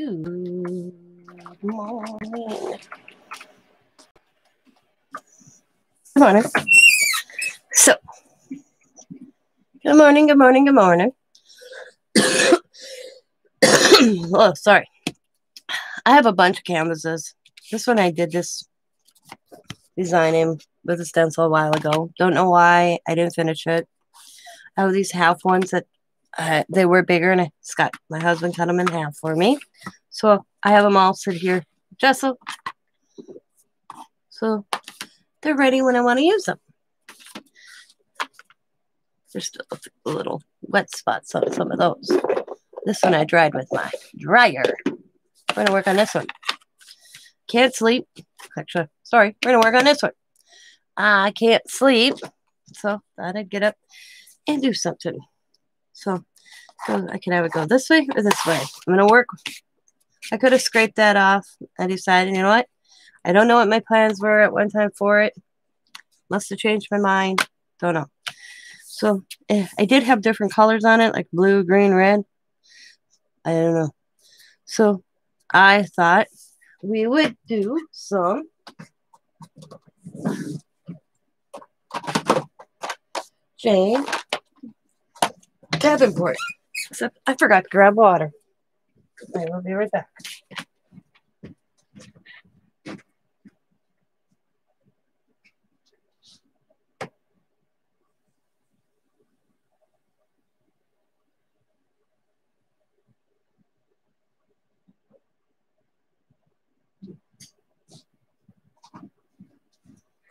Good morning. Good morning. So, good morning, good morning, good morning. oh, sorry. I have a bunch of canvases. This one I did this designing with a stencil a while ago. Don't know why I didn't finish it. I have these half ones that uh, they were bigger and I, Scott, my husband cut them in half for me. So I have them all sit here. gessoed. So they're ready when I want to use them. There's still a little wet spots on some of those. This one I dried with my dryer. We're going to work on this one. Can't sleep. Actually, sorry. We're going to work on this one. I can't sleep. So thought I'd get up and do something. So, I can have it go this way or this way. I'm going to work. I could have scraped that off. I decided, you know what? I don't know what my plans were at one time for it. Must have changed my mind. Don't know. So eh, I did have different colors on it, like blue, green, red. I don't know. So I thought we would do some Jane Davenport. Except I forgot to grab water. I will be right back.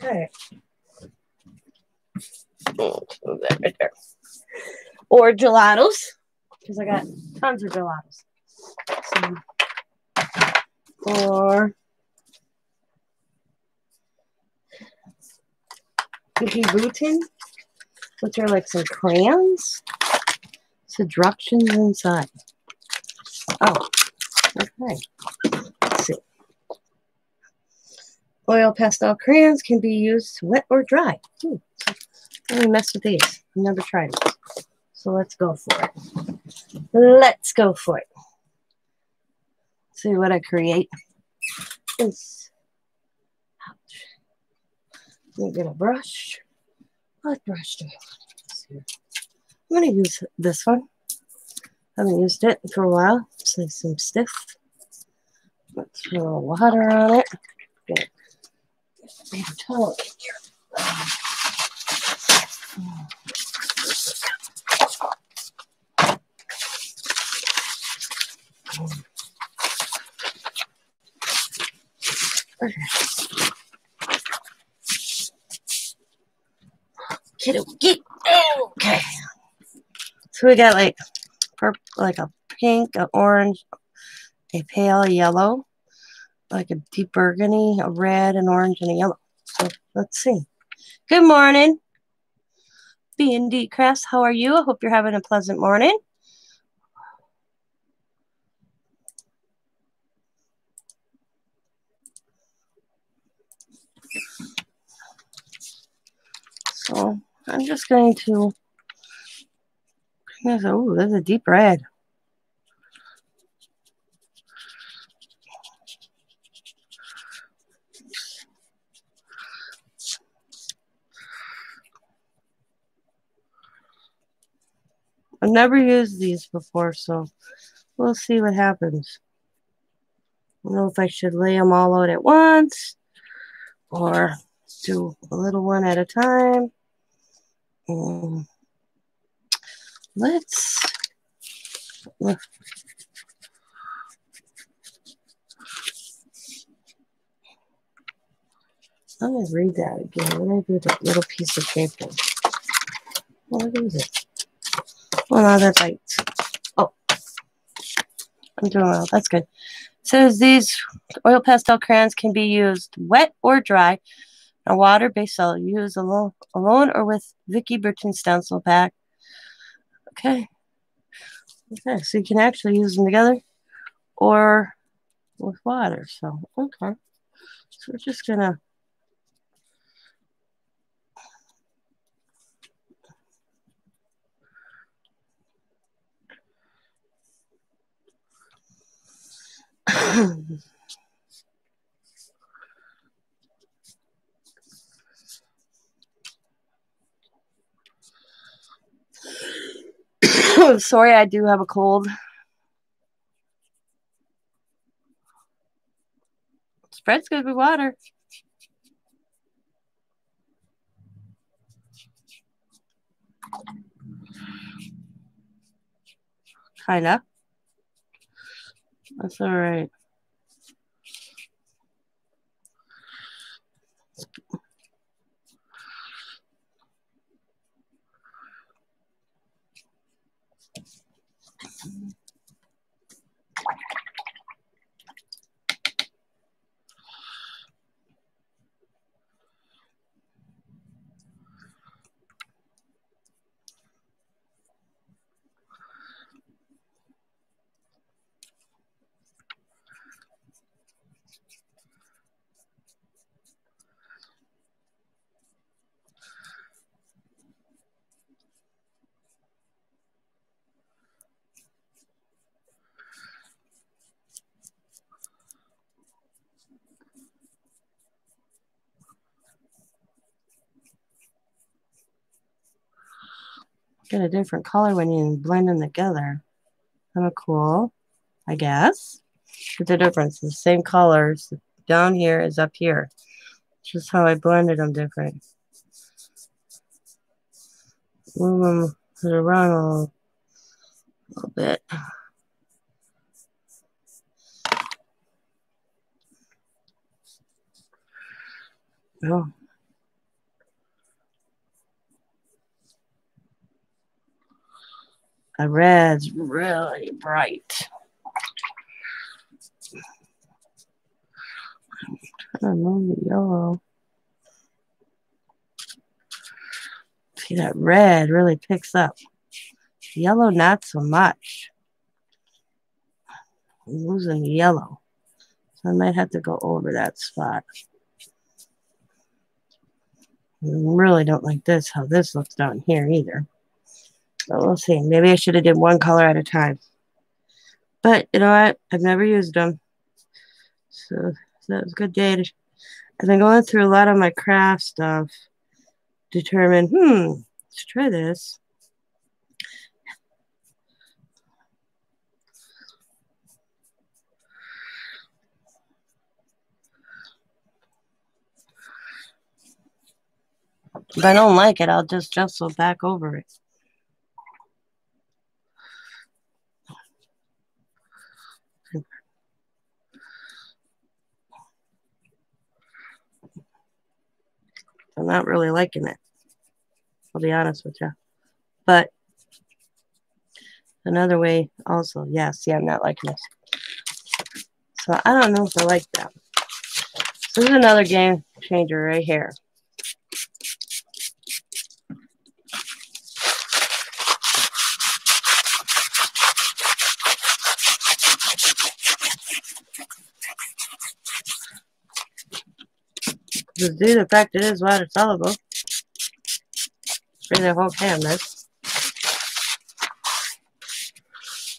Okay. Oh, that right mm, there. Or gelatos, because I got tons of gelatos. So, or Vicki Boutin, which are like some crayons. Seductions inside. Oh, okay. Let's see. Oil pastel crayons can be used wet or dry. Hmm. Let me mess with these. I've never tried them. So let's go for it. Let's go for it. See what I create. Ouch. Let me get a brush. What brush do I? I'm going to use this one. Haven't used it for a while. It's nice and stiff. Let's put a little water on it. Get paper towel. Okay. So we got like purple, like a pink, an orange, a pale yellow, like a deep burgundy, a red, an orange, and a yellow. So let's see. Good morning. B&D Crafts, how are you? I hope you're having a pleasant morning. So I'm just going to, oh, there's a deep red. I've never used these before, so we'll see what happens. I don't know if I should lay them all out at once or do a little one at a time. Um, let's let me read that again. What did I do that little piece of paper? What is it? Now that bites. Oh, I'm doing well. That's good. It says these oil pastel crayons can be used wet or dry a water-based cell used alone, alone or with Vicki Boutin stencil pack. Okay. Okay, so you can actually use them together or with water. So, okay. So we're just going to Sorry, I do have a cold. Spread's good with water. Kind of. That's all right. Get a different color when you blend them together. Kind of cool, I guess. But the difference, the same colors down here is up here. Just how I blended them different. Move them around a little, little bit. Oh. The red's really bright. I'm trying to move the yellow. See, that red really picks up. Yellow, not so much. I'm losing yellow. So I might have to go over that spot. I really don't like this, how this looks down here either. We'll see. Maybe I should have did one color at a time. But you know what? I've never used them. So, so that was a good day. To, I've been going through a lot of my craft stuff. Determine, hmm, let's try this. If I don't like it, I'll just jostle back over it. I'm not really liking it. I'll be honest with you. But another way also, yeah, see, I'm not liking this. So I don't know if I like that. So this is another game changer right here. Just due to the fact it is water soluble. Spray the whole canvas.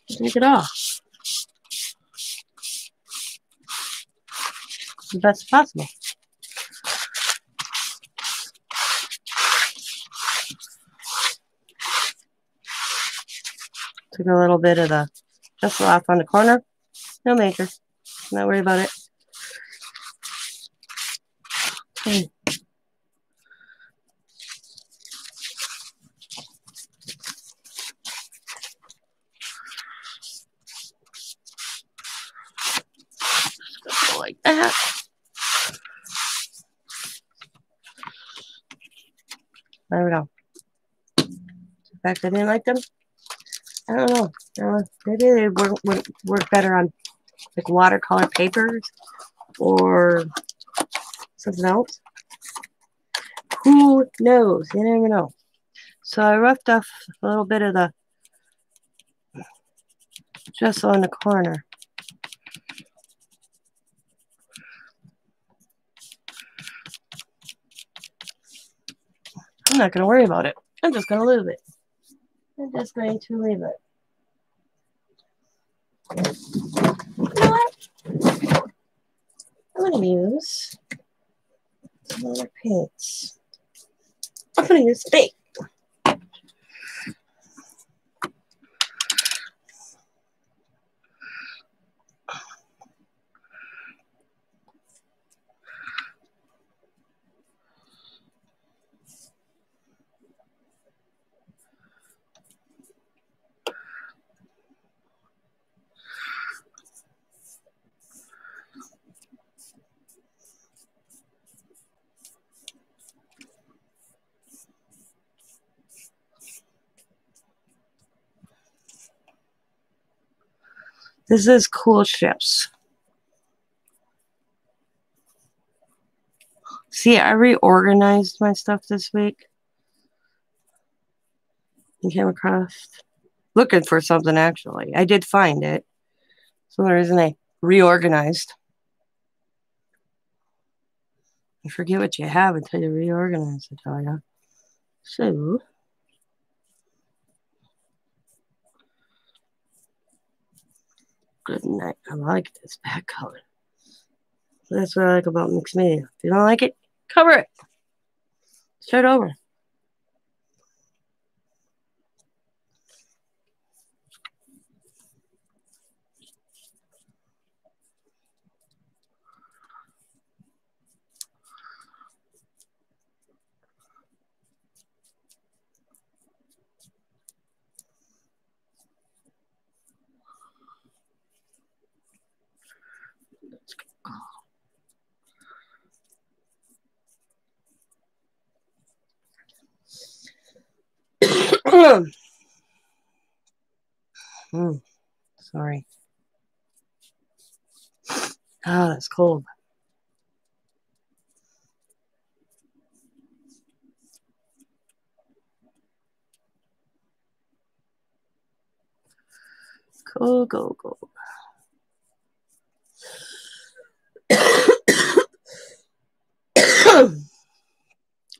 Take it off. The best possible. Took a little bit of the gesso off on the corner. No major. Not worry about it. Like that. There we go. The fact I didn't like them, I don't know. Maybe they would work better on like watercolor papers or something else. Who knows? You never know. So I roughed off a little bit of the gesso on the corner. I'm not going to worry about it. I'm just going to leave it. I'm just going to leave it. You know what? More paints. I'm gonna use bait. This is cool ships. See, I reorganized my stuff this week. And came across looking for something actually. I did find it. So the reason I reorganized. You forget what you have until you reorganize, I tell you. So good night. I like this back color. That's what I like about mixed media. If you don't like it, cover it. Start over. Hmm. Sorry. Ah, that's cold. Go, go, go.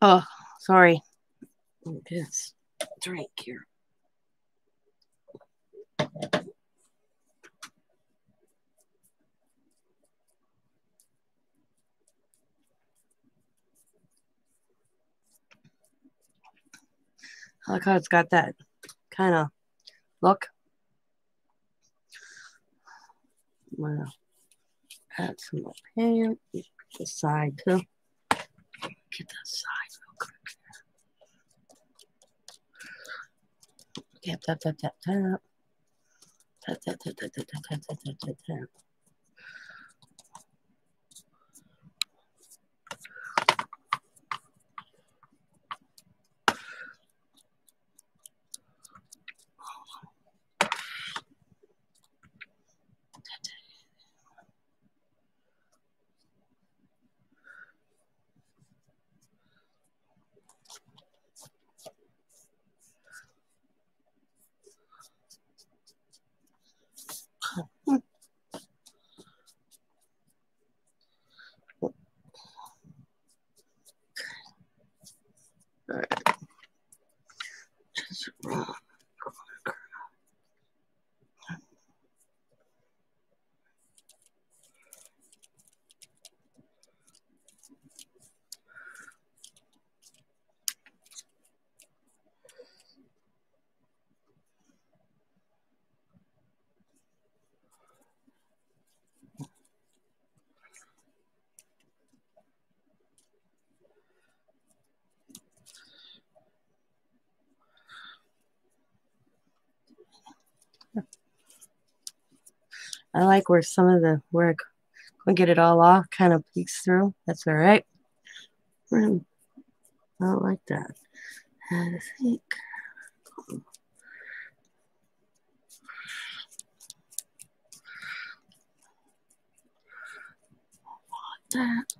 oh, sorry. Yes drink here. I like how it's got that kind of look. Wow. Add some more paint. The side too. Get that side real quick. Tap, tap, tap, tap, tap. Tap, tap, tap, tap, tap, tap, tap, tap, tap, tap. I like where some of the where I get it all off kind of peeks through. That's all right. Hmm. I don't like that. I think. That.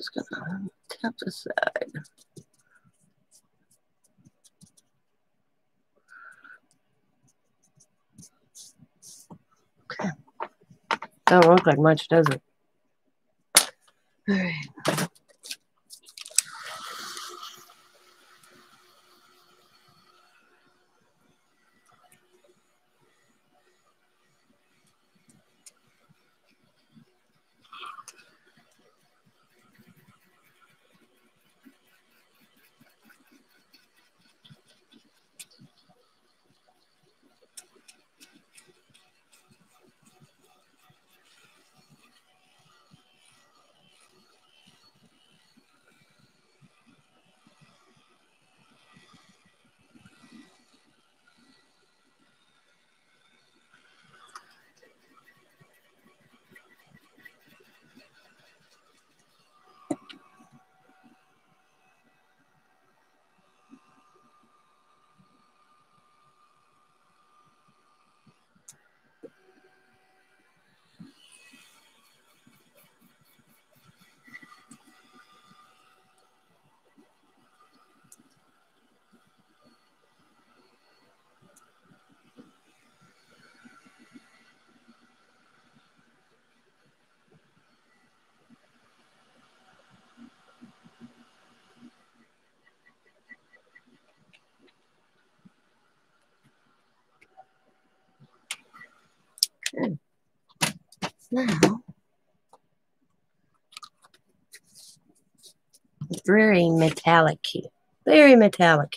Just gonna tap the side. Okay. Don't look like much, does it? All right. Okay. Now, very metallic very metallic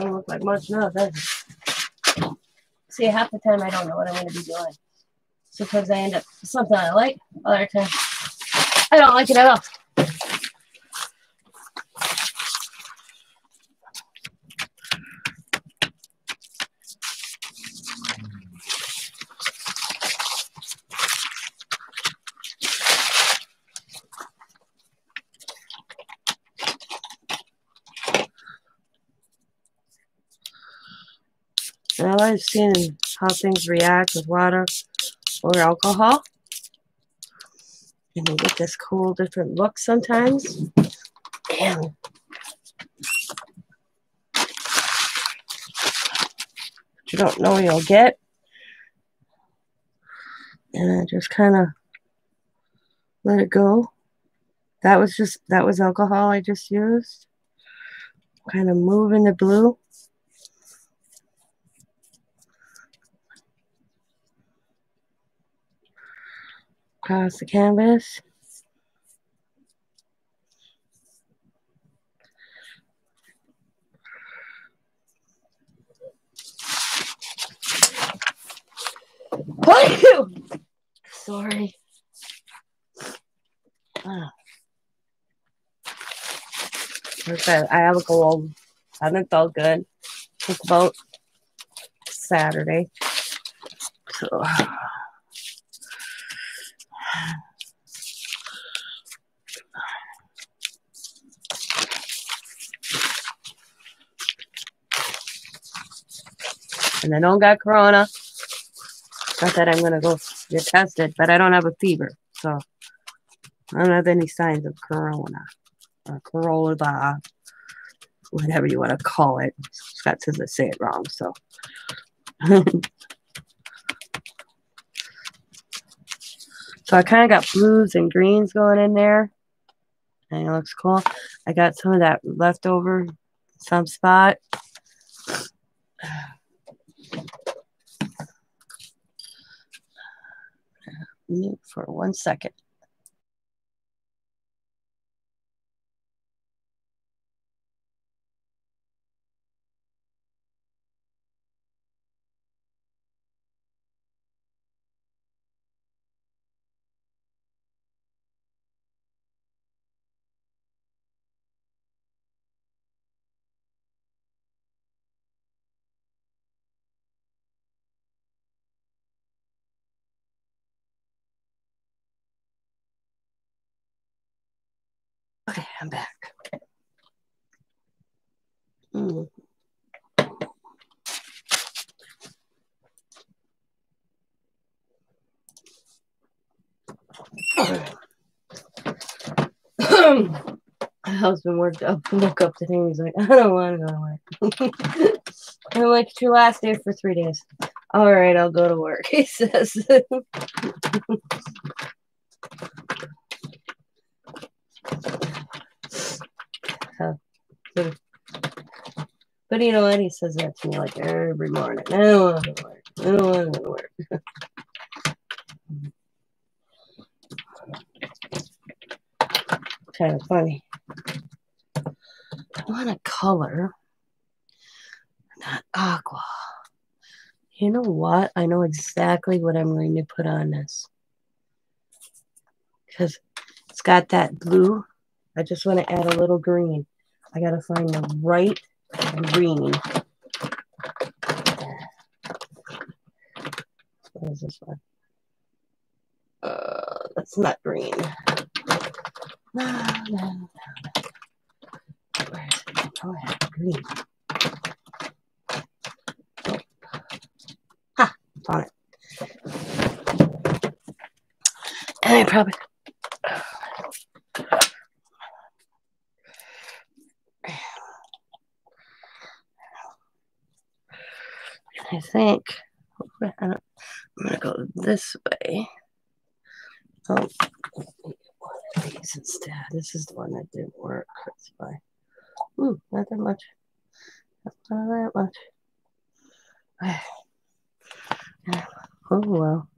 Don't look like much now, does it? See, half the time I don't know what I'm going to be doing. Sometimes I end up something I like, other times I don't like it at all. Now I've seen how things react with water or alcohol. And you get this cool different look sometimes. And you don't know what you'll get. And I just kind of let it go. That was just, that was alcohol I just used. Kind of moving the blue. Across the canvas. Sorry. Ah. I have a cold. Haven't felt good. Took about Saturday. So and I don't got corona. Not that I'm gonna go get tested, but I don't have a fever, so I don't have any signs of corona or corona, whatever you want to call it. Scott says I say it wrong, so. so I kind of got blues and greens going in there. And it looks cool. I got some of that leftover some spot mute for one second. I'm back. Mm. My husband worked up, woke up today and he's like, I don't want to go to work. I'm like, it's your last day for three days. All right, I'll go to work, he says. Hmm. But you know what? He says that to me like every morning. I don't want to work. I don't want to work. kind of funny. I want a color, not aqua. You know what? I know exactly what I'm going to put on this. Because it's got that blue. I just want to add a little green. I gotta find the right green. What is this one? Uh, that's not green. No, no, no. Where is it? Oh, I have green. Ha! Found it. And I probably I think I am gonna go this way. Oh, one of these instead. This is the one that didn't work. That's why. Ooh, not that much. Not that much. Oh well.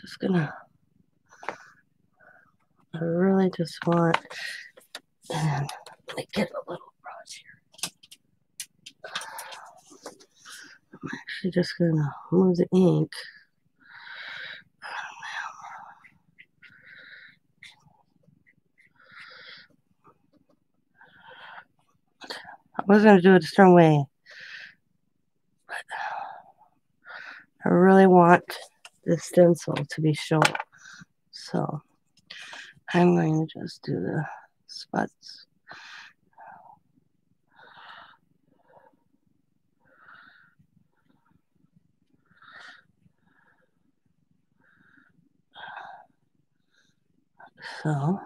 Just gonna. I really just want and get a little I'm actually just gonna move the ink. I was gonna do it a certain way, but I really want the stencil to be shown. So I'm going to just do the spots. So,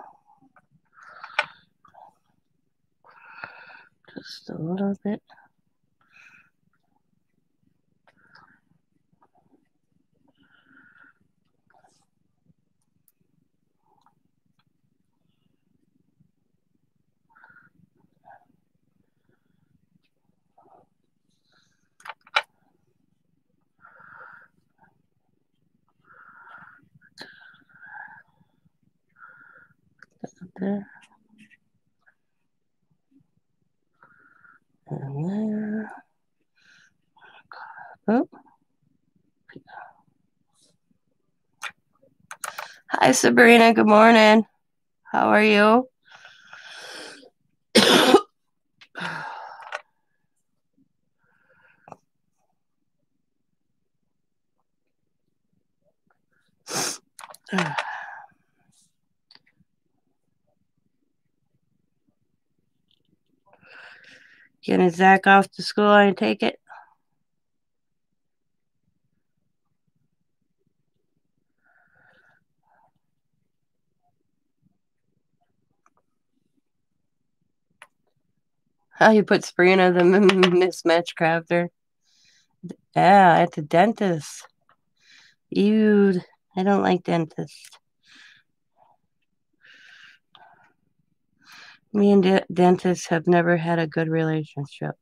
just a little bit. Sabrina. Good morning. How are you? Getting Zach off to school, I take it. You put Sabrina the mismatch crafter? Yeah, at the dentist. Ew, I don't like dentists. Me and de- dentists have never had a good relationship.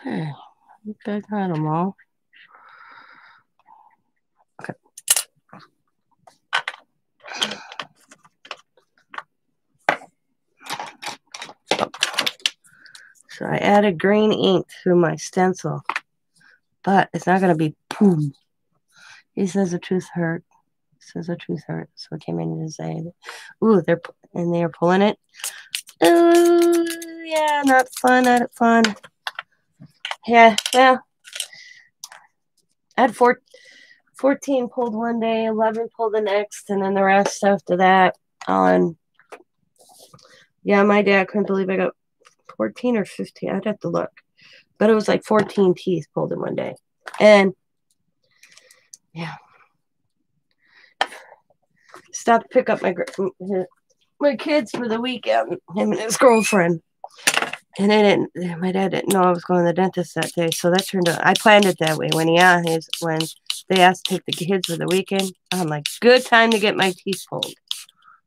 Okay, I think I got them all. Okay. Oh. So I added green ink to my stencil, but it's not going to be boom. He says the truth hurt. He says the truth hurt. So I came in to say, ooh, they're, and they're pulling it. Ooh, yeah, not fun, not fun. Yeah, well, I had four, 14 pulled one day, 11 pulled the next, and then the rest after that on. Yeah, my dad couldn't believe I got 14 or 15. I'd have to look. But it was like 14 teeth pulled in one day. And yeah. Stopped to pick up my my kids for the weekend, him and his girlfriend. And I didn't my dad didn't know I was going to the dentist that day. So that turned out I planned it that way. When he asked when they asked to take the kids for the weekend, I'm like, good time to get my teeth pulled.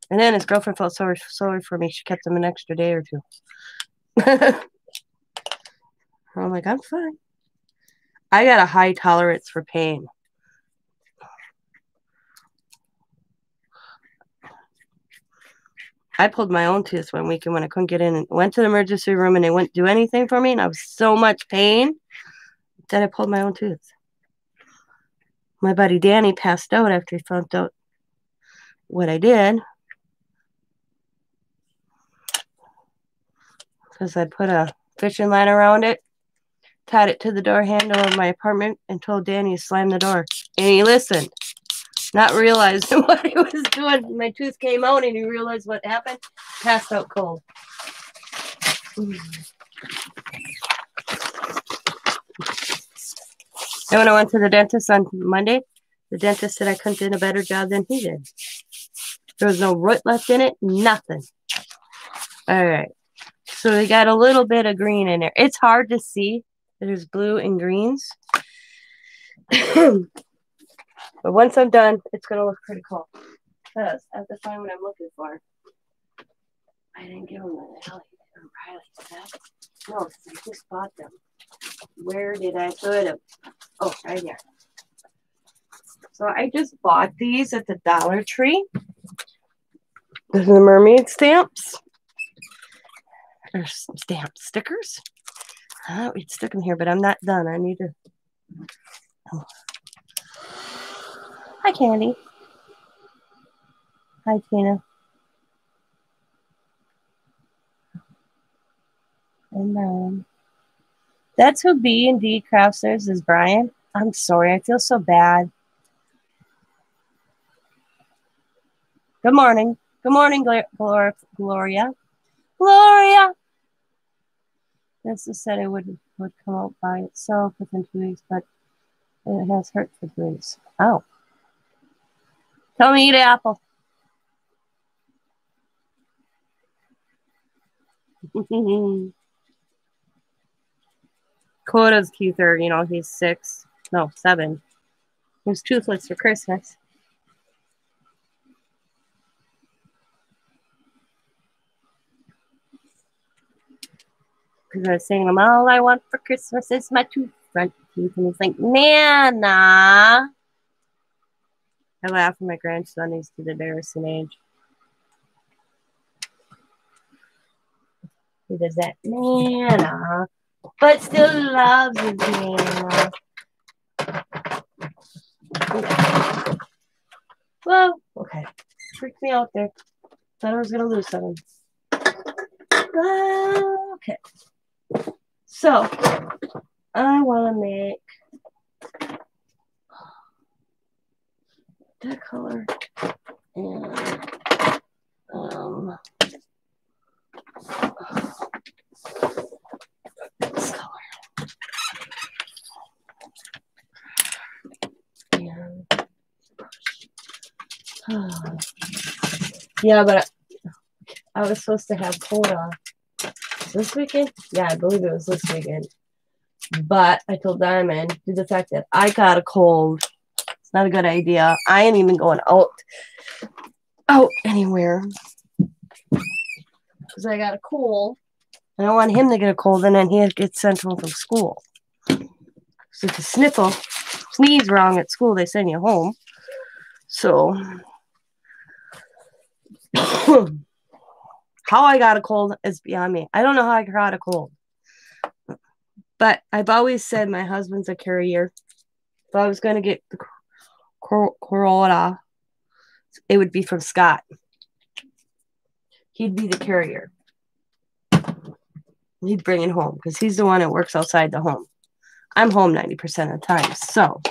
And then his girlfriend felt sorry sorry for me. She kept them an extra day or two. I'm like, I'm fine. I got a high tolerance for pain. I pulled my own tooth one weekend when I couldn't get in and went to the emergency room and they wouldn't do anything for me. And I was so much pain that I pulled my own tooth. My buddy Danny passed out after he found out what I did. because I put a fishing line around it, tied it to the door handle of my apartment, and told Danny to slam the door. And he listened, not realizing what he was doing. My tooth came out, and he realized what happened. Passed out cold. And when I went to the dentist on Monday, the dentist said I couldn't do a better job than he did. There was no root left in it, nothing. All right. So we got a little bit of green in there. It's hard to see. There's blue and greens. but once I'm done, it's going to look pretty cool. Because I have to find what I'm looking for. I didn't give them the or Riley. No, I just bought them. Where did I put them? Oh, right here. So I just bought these at the Dollar Tree. These are the mermaid stamps There's some stamp stickers. Oh, we'd stick them here, but I'm not done. I need to. Oh. Hi, Candy. Hi, Tina. And um, That's who B and D Crafters is, Brian. I'm sorry. I feel so bad. Good morning. Good morning, Gloria. Gloria. Gloria. This is said it would would come out by itself within two weeks, but it has hurt for two weeks. Oh. Tell me eat an apple. Coda's Keither, you know, he's six, no, seven. He was toothless for Christmas. Because I was saying, all I want for Christmas is my two front teeth. And he's like, Nana. I laugh at my grandson. He's to the embarrassing age. He does that, Nana but still loves his nana. Okay. Freaked me out there. Thought I was gonna lose something. Uh, okay. So I wanna make that color and um color and yeah, but I, I, was supposed to have Coda this weekend. Yeah, I believe it was this weekend. But I told Diamond, due to the fact that I got a cold, not a good idea. I ain't even going out out anywhere because I got a cold. I don't want him to get a cold and then he gets sent home from school. So if you sniffle, sneeze wrong at school, they send you home. So how I got a cold is beyond me. I don't know how I got a cold. But I've always said my husband's a carrier. If I was going to get the cor- corona, it would be from Scott. He'd be the carrier. He'd bring it home because he's the one that works outside the home. I'm home 90% of the time. So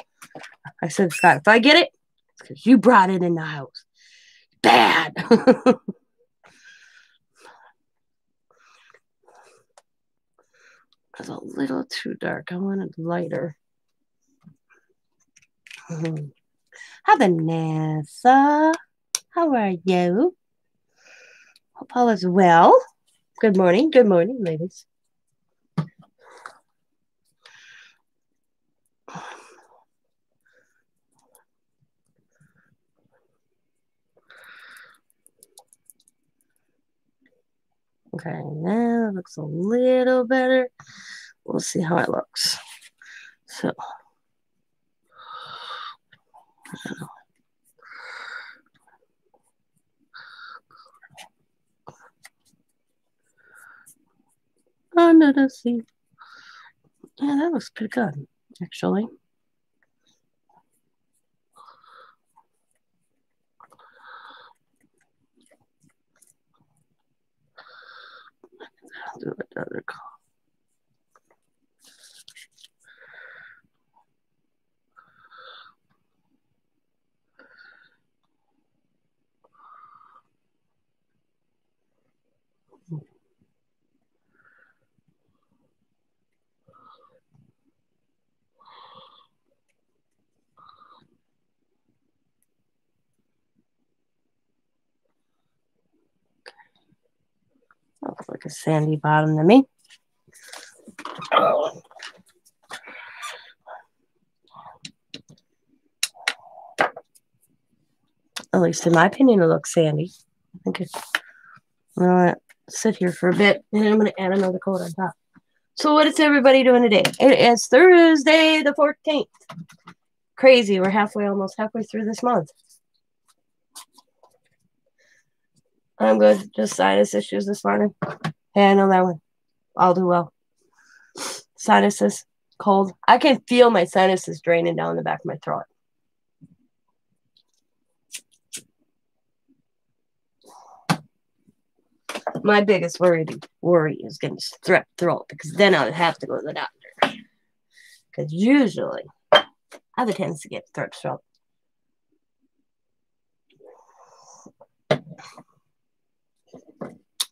I said, Scott, if I get it, it's because you brought it in the house bad. It's a little too dark. I want it lighter. Hi, Vanessa. How are you? Hope all is well. Good morning. Good morning, ladies. Okay, now it looks a little better. We'll see how it looks. So, Oh, under the sea. Yeah, that looks pretty good, actually. do another call. Looks like a sandy bottom to me. At least in my opinion, it looks sandy. I think it's I'm gonna sit here for a bit and I'm gonna add another coat on top. So what is everybody doing today? It is Thursday the 14th. Crazy. We're halfway, almost halfway through this month. I'm good. Just sinus issues this morning. Hey, I know that one. I'll do well. Sinuses, cold. I can feel my sinuses draining down the back of my throat. My biggest worry worry is getting strep throat because then I would have to go to the doctor. Because usually I have a tendency to get throat throat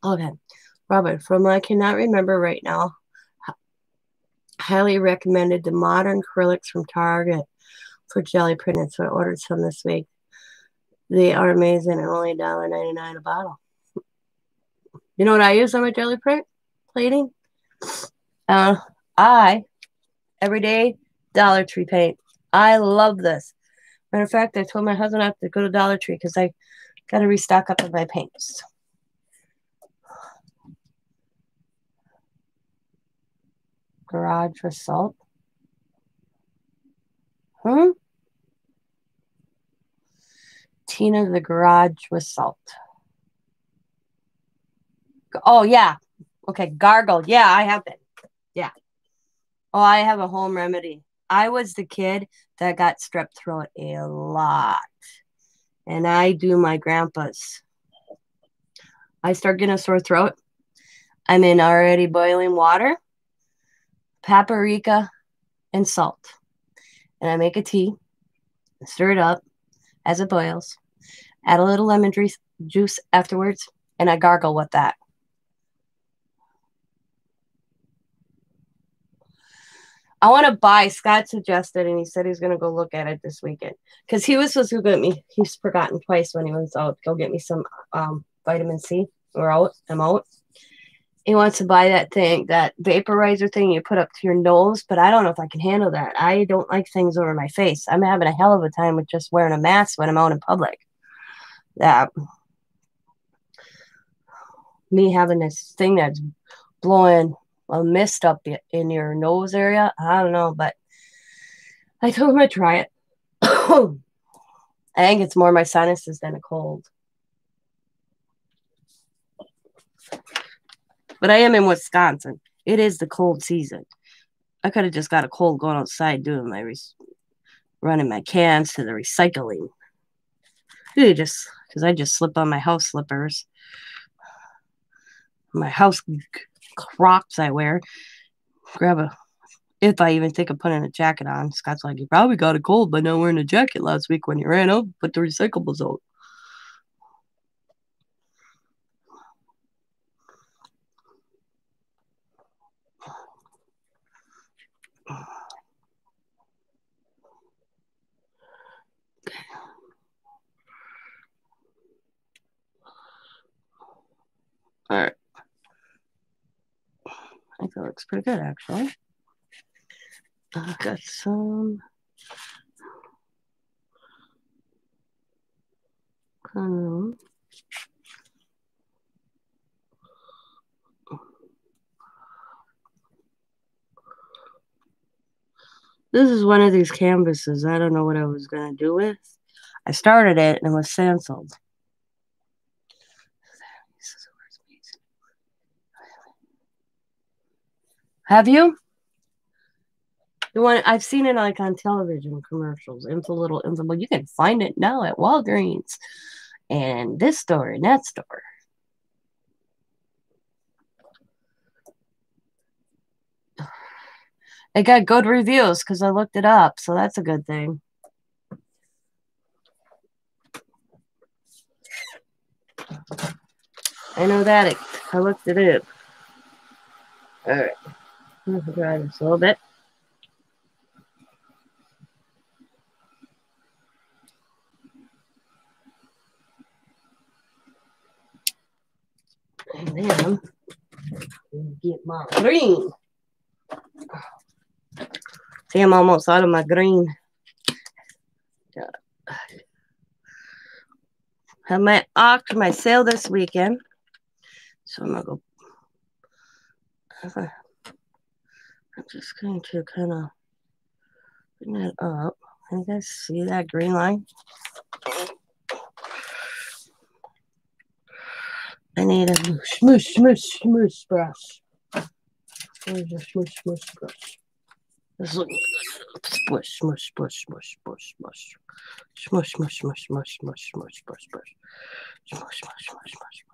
Okay. Robert, from I cannot remember right now, highly recommended the modern acrylics from Target for jelly printed. So I ordered some this week. They are amazing and only $1.99 a bottle. You know what I use on my jelly print plating? Uh, I, everyday Dollar Tree paint. I love this. Matter of fact, I told my husband I have to go to Dollar Tree because I got to restock up on my paints. Garage for salt. Hmm? Tina the garage with salt. Oh, yeah. Okay, gargle. Yeah, I have it. Yeah. Oh, I have a home remedy. I was the kid that got strep throat a lot. And I do my grandpa's. I start getting a sore throat. I'm in already boiling water paprika, and salt. And I make a tea, stir it up as it boils, add a little lemon juice afterwards, and I gargle with that. I want to buy. Scott suggested, and he said he's going to go look at it this weekend because he was supposed to go get me. He's forgotten twice when he was out. Go get me some um, vitamin C. We're out. I'm out he wants to buy that thing, that vaporizer thing you put up to your nose, but I don't know if I can handle that. I don't like things over my face. I'm having a hell of a time with just wearing a mask when I'm out in public. That me having this thing that's blowing a mist up in your nose area. I don't know, but I told him I'd try it. I think it's more my sinuses than a cold. But I am in Wisconsin. It is the cold season. I could have just got a cold going outside doing my re- running my cans to the recycling. Just because I just slip on my house slippers, my house Crocs I wear. Grab a if I even think of putting a jacket on. Scott's like, you probably got a cold by not wearing a jacket last week when you ran out. Put the recyclables out. All right. I think that looks pretty good, actually. I've got some. Um, this is one of these canvases. I don't know what I was going to do with. I started it and it was canceled. Have you? The one I've seen it like on television commercials. Info little info. You can find it now at Walgreens and this store and that store. It got good reviews because I looked it up, so that's a good thing. I know that. It, I looked it up. All right. I'm gonna dry this a little bit. And then get my green. See, I'm almost out of my green. Have my ox my sale this weekend. So I'm gonna go uh-huh. I'm just going to kind of bring that up. Can you guys see that green line? I need a smush, smush, smush brush. Where's a smush, smush brush? This good. Smush, smush, smush, smush, smush, smush. Smush, smush, smush, smush, smush, smush, smush, smush. Smush, smush, smush, smush,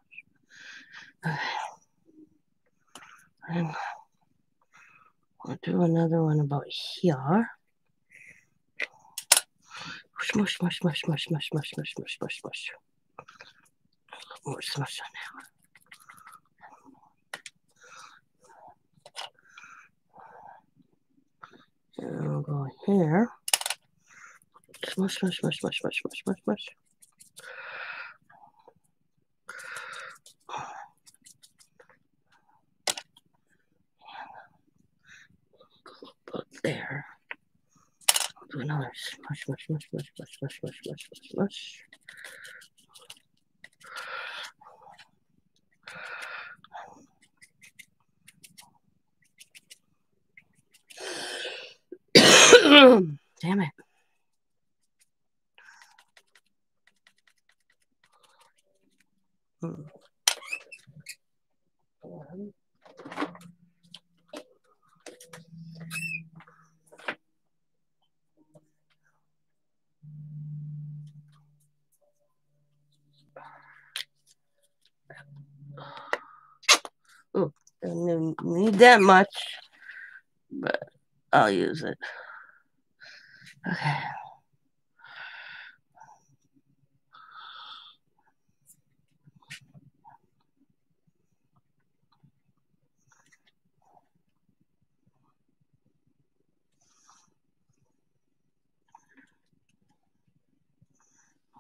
smush. I'll do another one about here. Smush, smush, smush, smush, smush, smush, smush, smush, smush, smush. More smush on that. And I'll go here. Smush, smush, smush, smush, smush, smush, smush, smush. There. I'll do another smush, smush, smush, smush, smush, smush, smush, smush, smush, smush. Damn it. Hmm. Oh, don't need that much, but I'll use it. Okay.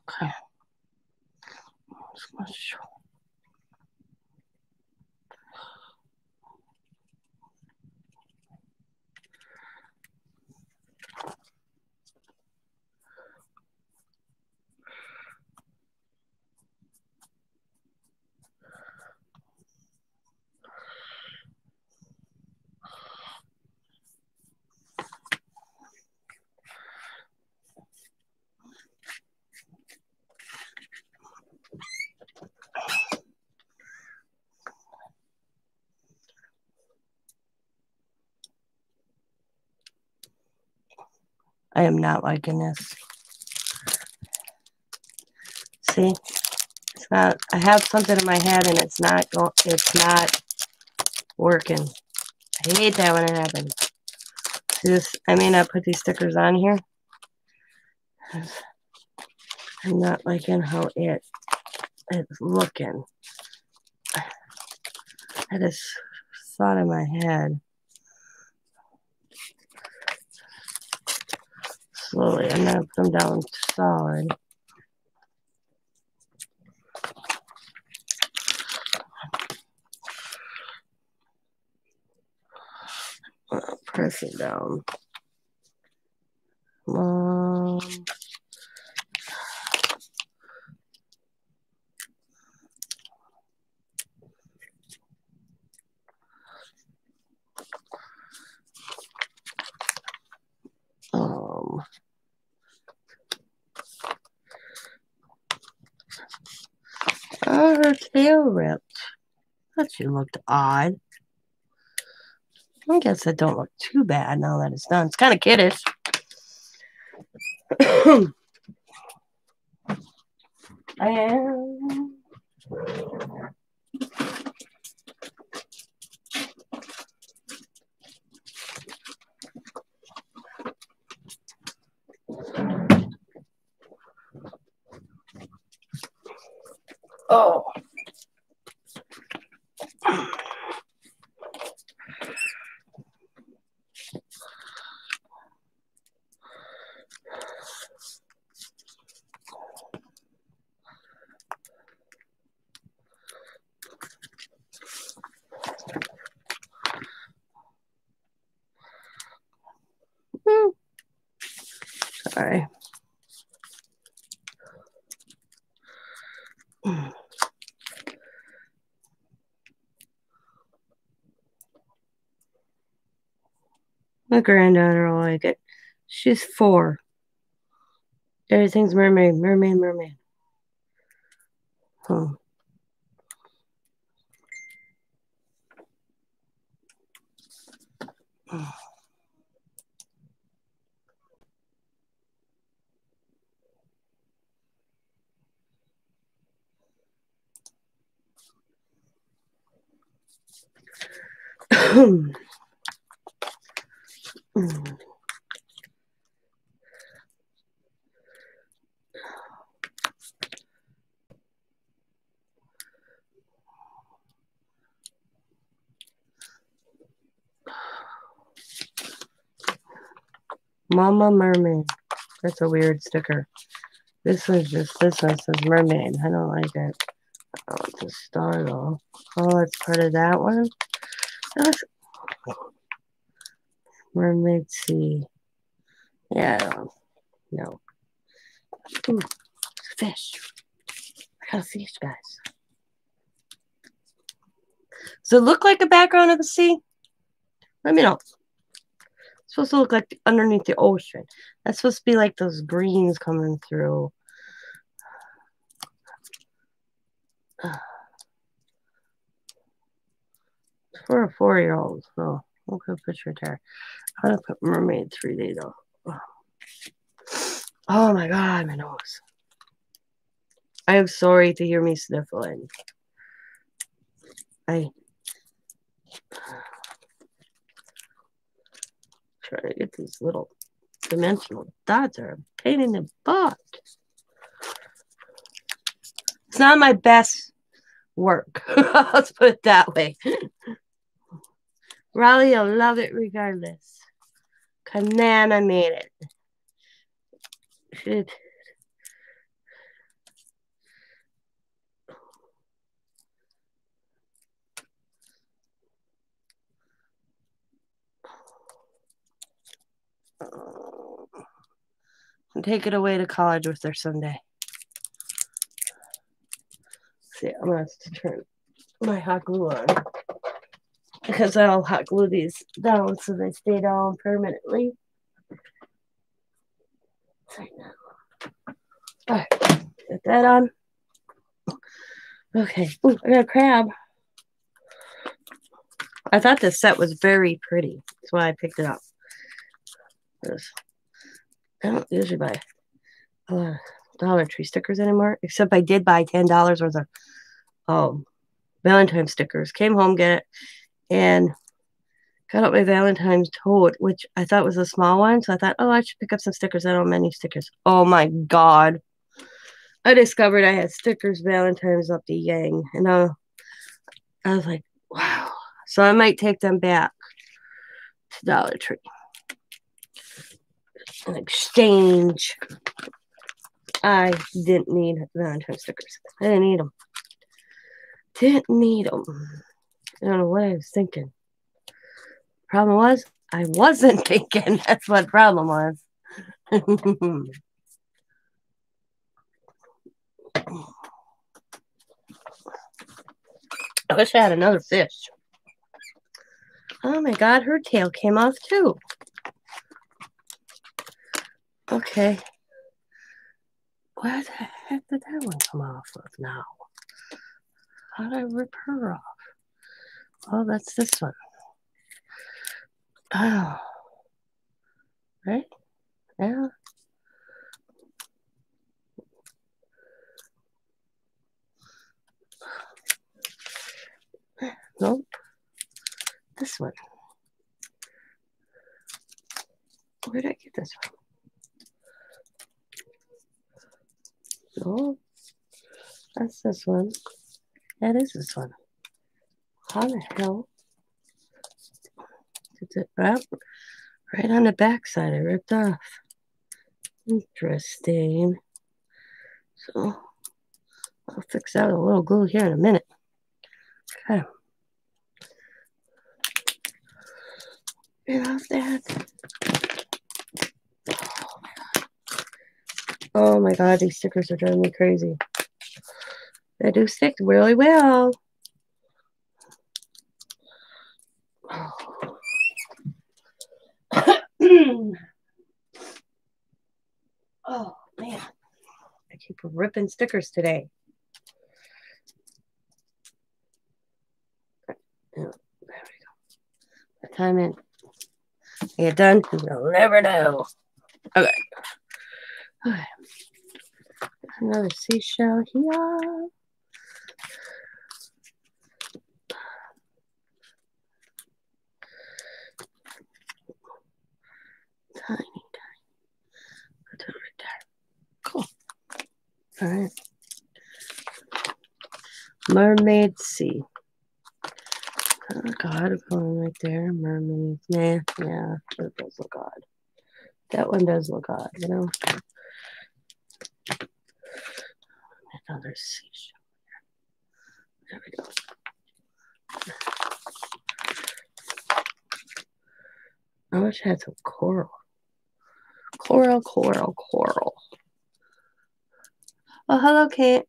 Okay. Smash. I am not liking this. See, it's not, I have something in my head and it's not, it's not working. I hate that when it happens. See this, I may not put these stickers on here. I'm not liking how it it's looking. I this thought in my head. Slowly. I'm going to put them down solid. press it down. Her tail ripped. That she looked odd. I guess that don't look too bad now that it's done. It's kind of kiddish. I am. Oh. My granddaughter will like it. She's four. Everything's mermaid, mermaid, mermaid. Huh. Oh. Mama Mermaid. That's a weird sticker. This one's just, this one says mermaid. I don't like it. Oh, it's a star though. Oh, it's part of that one? That's mermaid sea. Yeah, no. Ooh, hmm, fish. I got a fish, guys. Does it look like a background of the sea? Let me know supposed to look like underneath the ocean. That's supposed to be like those greens coming through. For a four year old, so we'll put a picture there. I'm gonna put mermaid 3D though. Oh my god, my nose. I am sorry to hear me sniffling. I try to get these little dimensional dots are a pain in the butt. It's not my best work. Let's put it that way. Riley will love it regardless. Kanana made it. Shit. And take it away to college with her someday. See, I'm gonna have to turn my hot glue on because I'll hot glue these down so they stay down permanently. All right, get that on. Okay. Ooh, I got a crab. I thought this set was very pretty. That's why I picked it up. I don't usually buy uh, Dollar Tree stickers anymore, except I did buy ten dollars worth of um, Valentine stickers. Came home, get it, and got up my Valentine's tote, which I thought was a small one. So I thought, oh, I should pick up some stickers. I don't have many stickers. Oh my god! I discovered I had stickers Valentine's up the yang, and uh, I was like, wow. So I might take them back to Dollar Tree an exchange. I didn't need Valentine stickers. I didn't need them. Didn't need them. I don't know what I was thinking. Problem was, I wasn't thinking. That's what problem was. I wish I had another fish. Oh my god, her tail came off too. Okay. Where the heck did that one come off of now? How did I rip her off? Oh, that's this one. Oh. Right? Yeah. Nope. This one. Where did I get this from? No, that's this one. That is this one. How the hell did it wrap right on the back side? I ripped off. Interesting. So I'll fix out a little glue here in a minute. Okay. Get off that. Oh my god, these stickers are driving me crazy. They do stick really well. Oh. oh man, I keep ripping stickers today. Oh, there we go. The time in. Get done. You'll never know. Okay. Okay another seashell here. Tiny, tiny. Put that right there. Cool. All right. Mermaid Sea. Oh God, going right there. Mermaid. Nah, yeah, that does look odd. That one does look odd, you know. Another seashell. There we go. I wish I had some coral. Coral, coral, coral. Oh, hello, Kate.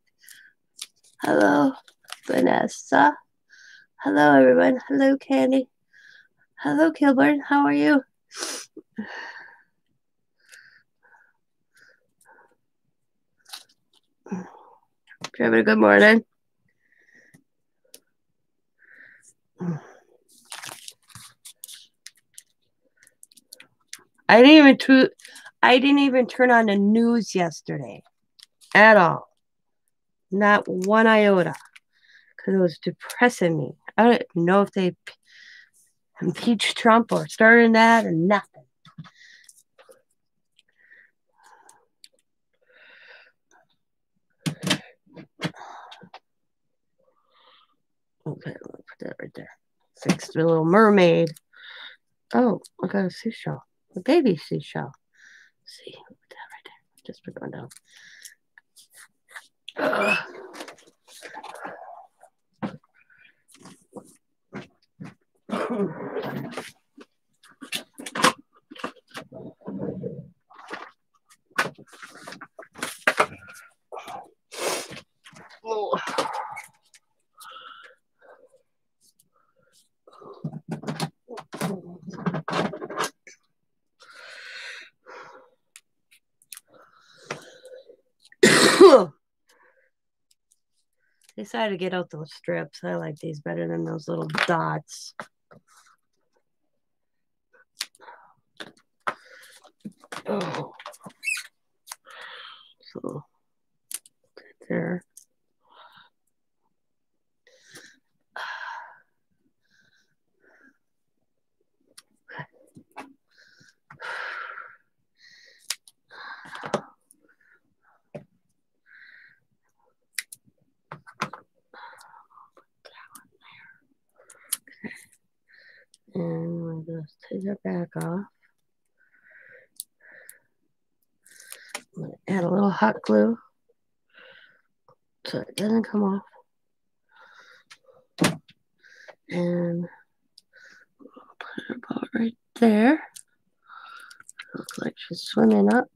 Hello, Vanessa. Hello, everyone. Hello, Candy. Hello, Kilburn. How are you? You having a good morning? I didn't even tu- I didn't even turn on the news yesterday at all. Not one iota. Because it was depressing me. I don't know if they impeached Trump or started that or nothing. Okay, I'll put that right there. Fix the little mermaid. Oh, I got a seashell. A baby seashell. Let's see, put that right there. Just put going down. Ugh. Oh. Decided to get out those strips. I like these better than those little dots. Oh. So there. And we'll just take that back off. I'm gonna add a little hot glue so it doesn't come off. And put it about right there. Looks like she's swimming up.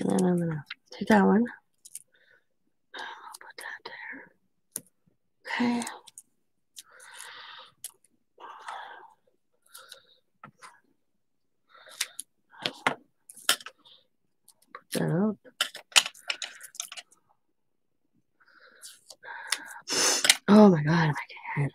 And then I'm gonna take that one. I'll put that there. Okay. Put that up. Oh my god, my head.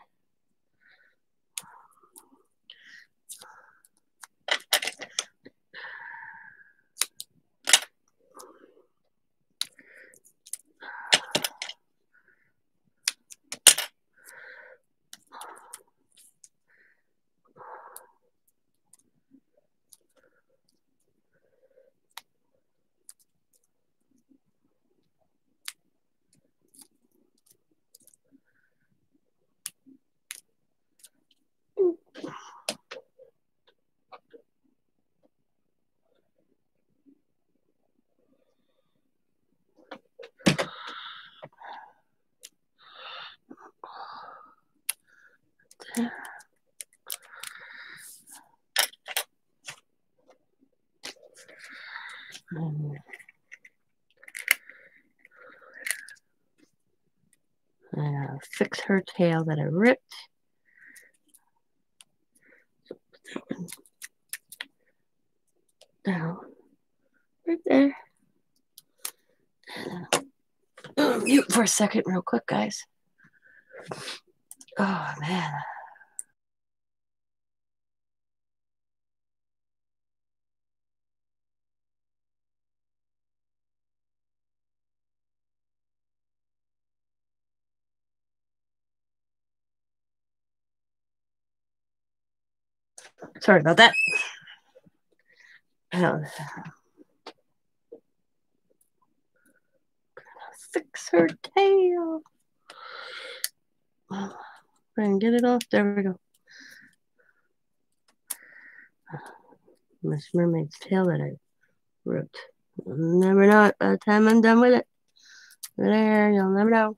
There. Um, I gotta fix her tail that I ripped. Down right there. Mute for a second, real quick, guys. Oh man. Sorry about that. Um, fix her tail. And get it off. There we go. Miss Mermaid's tail that I. You'll never know it by the time I'm done with it. There, you'll never know.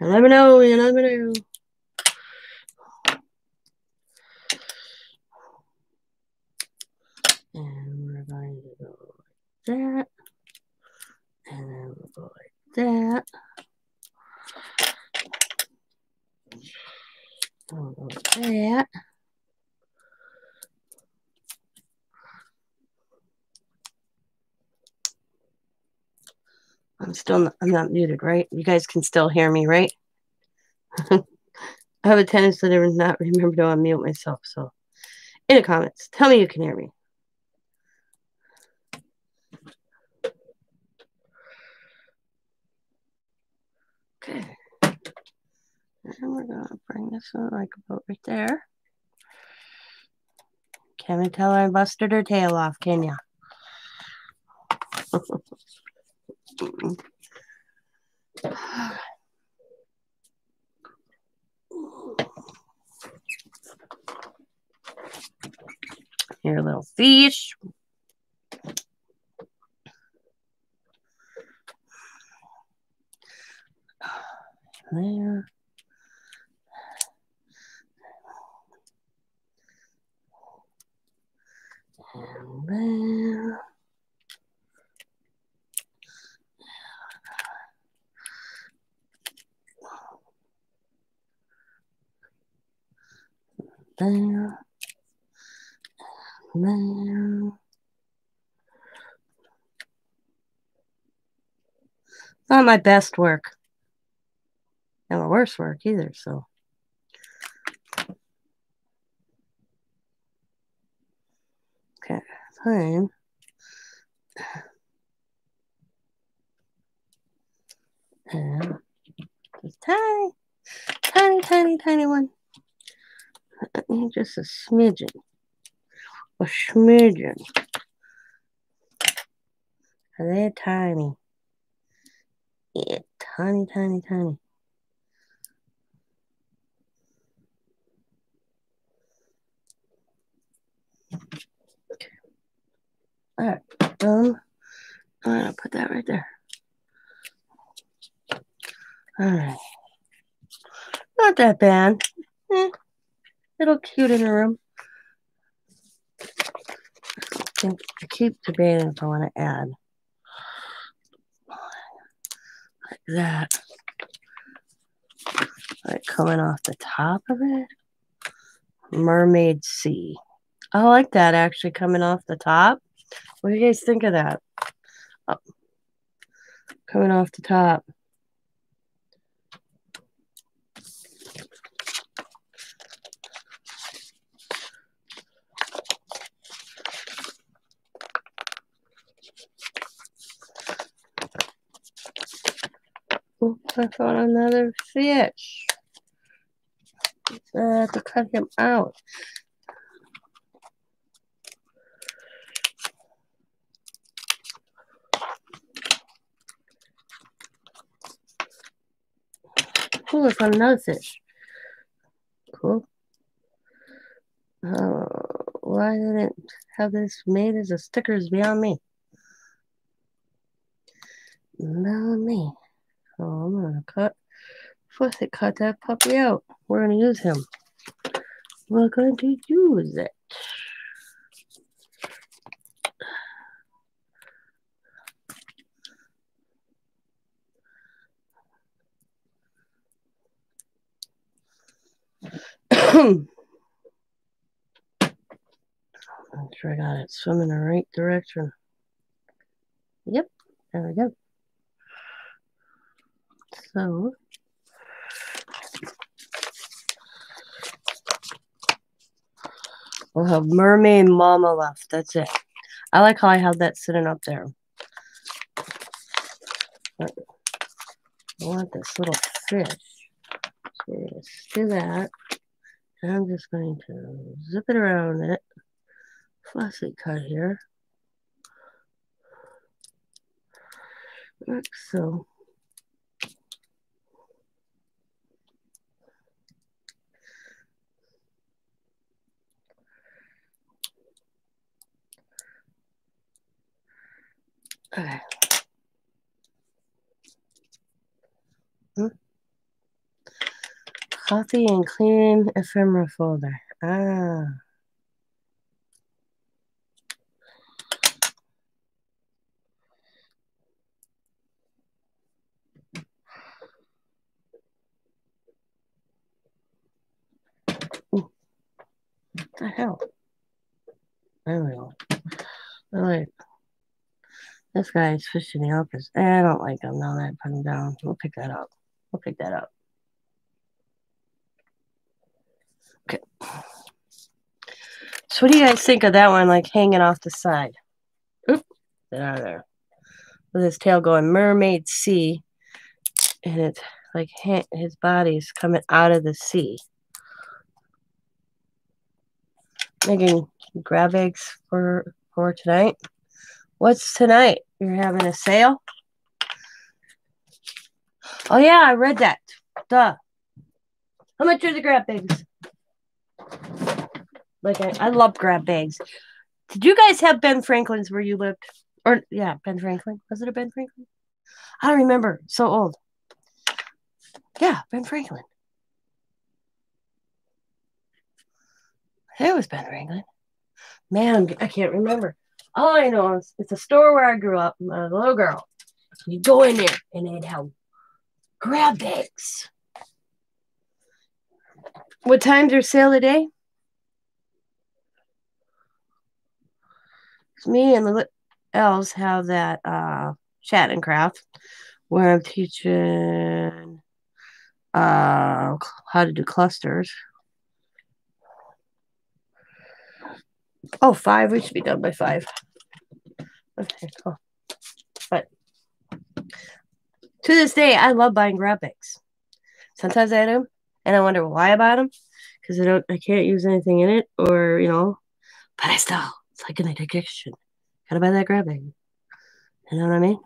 You'll never know. You'll never know. And we're going to go like that. And then we'll go like that. We'll go like that. I'm still not, I'm not muted, right? You guys can still hear me, right? I have a tendency to not remember to unmute myself. So, in the comments, tell me you can hear me. And we're going to bring this one like about right there. Can't tell her I busted her tail off, can ya? Here, little fish. There. There. There. There. Not my best work. And my worst work either, so. Okay. And just tiny, tiny, tiny, tiny one. Just a smidgen. A smidgen. They're tiny. Yeah, tiny, tiny, tiny. All right, boom. I'm gonna put that right there. All right. Not that bad. Eh, little cute in the room. I keep debating if I want to add like that. Like coming off the top of it. Mermaid Sea. I like that actually coming off the top. What do you guys think of that? Oh, coming off the top. Oops, I found another fish. Uh, I have to cut him out. Cool, I found another fish. Cool. Uh, why didn't have this made as a sticker is beyond me. Beyond me. Oh, I'm gonna cut, first it cut that puppy out. We're gonna use him. We're going to use it. Make sure I got it swimming the right direction. Yep, there we go. So, we'll have mermaid mama left. That's it. I like how I have that sitting up there. I want this little fish. Let's do that. I'm just going to zip it around it, flashlight cut here. Like so. Okay. Huh? Coffee and clean ephemera folder. Ah. What the hell? There we go. All right. This guy's fishing the opposite. I don't like him now that I put him down. We'll pick that up. We'll pick that up. Okay. So what do you guys think of that one, like hanging off the side? Oop, get out of there. With his tail going mermaid sea, and it's like his body's coming out of the sea. Making grab eggs for for tonight. What's tonight? You're having a sale? Oh, yeah, I read that. Duh. How much are the grab bags? Like, I, I love grab bags. Did you guys have Ben Franklin's where you lived? Or, yeah, Ben Franklin. Was it a Ben Franklin? I don't remember. So old. Yeah, Ben Franklin. It was Ben Franklin. Man, I can't remember. All I know is it's a store where I grew up. I'm a little girl. You go in there and they'd have grab bags. What time's your sale today? Me and the elves have that uh, chat and craft where I'm teaching uh, how to do clusters. Oh, five. We should be done by five. Okay, cool. But to this day, I love buying graphics. Sometimes I do, and I wonder why I buy them because I don't, I can't use anything in it, or you know. But I still, like an addiction. Gotta buy that grabbing. You know what I mean?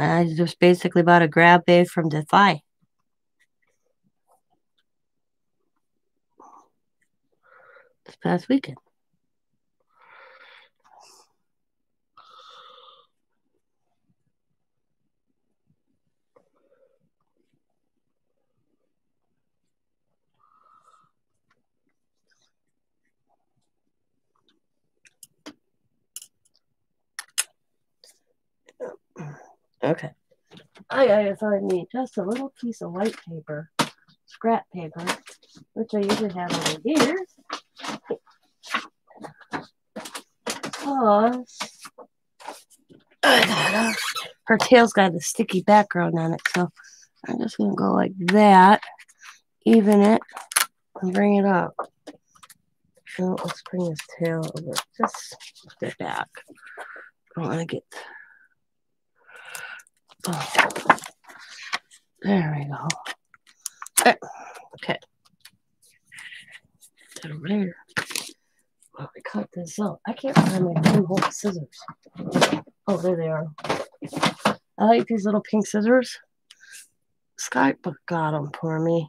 I just basically bought a grab bag from Defy. This past weekend. Okay. I gotta find me just a little piece of white paper, scrap paper, which I usually have over here. Because her tail's got a sticky background on it, so I'm just gonna go like that, even it, and bring it up. So let's bring this tail over just bit back. I don't want to get Oh. there we go. Eh, okay. Over there. Oh, well, I cut this out. I can't find my two whole scissors. Oh, there they are. I like these little pink scissors. Skybook got them for me.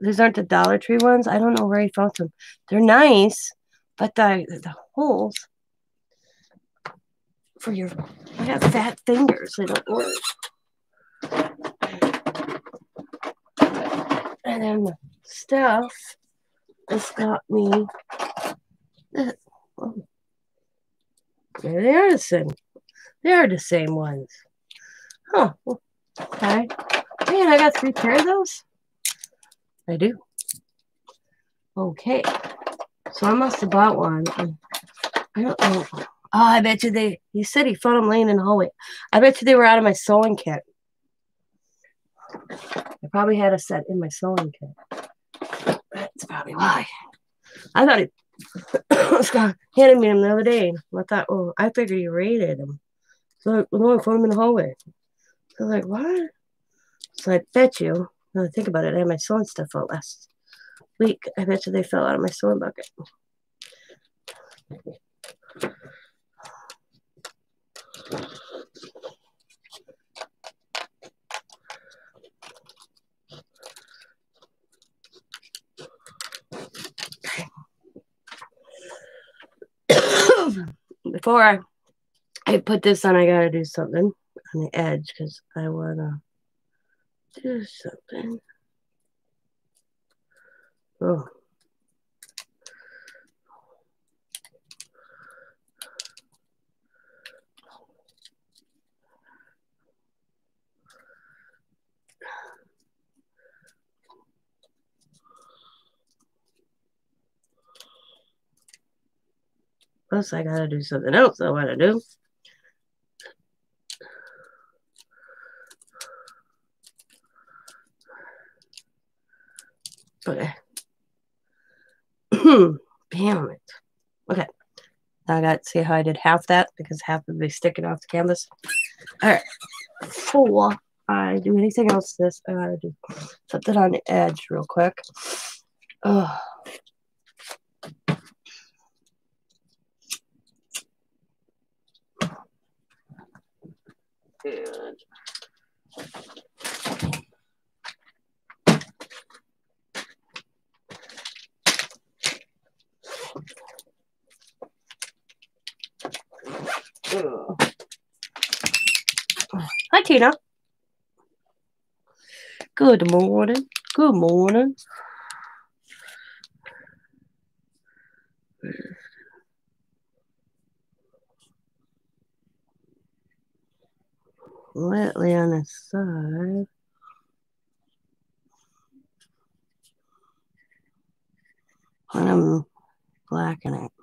These aren't the Dollar Tree ones. I don't know where he found them. They're nice, but the the holes for your. I have fat fingers. They don't work. And then Steph has got me. Yeah, they are the same. They are the same ones. Huh. Okay. Man, I got three pair of those. I do. Okay. So I must have bought one. I don't know. Oh, I bet you they. He said he found them laying in the hallway. I bet you they were out of my sewing kit. I probably had a set in my sewing kit. That's probably why. I thought Scott handed me him the other day. I thought, oh, I figured he raided him. So I found him in the hallway. So I was like, what? So I bet you, now I think about it, I had my sewing stuff out last week. I bet you they fell out of my sewing bucket. Before I, I put this on, I gotta do something on the edge because I wanna do something. Oh. Plus, I gotta do something else I want to do. Okay. Damn it. Okay. I got to see how I did half that because half would be sticking off the canvas. All right. Before I do anything else, this I gotta do something on the edge real quick. Oh. Good. Hi, Tina. Good morning. Good morning. Lightly on the side. And I'm blacking it.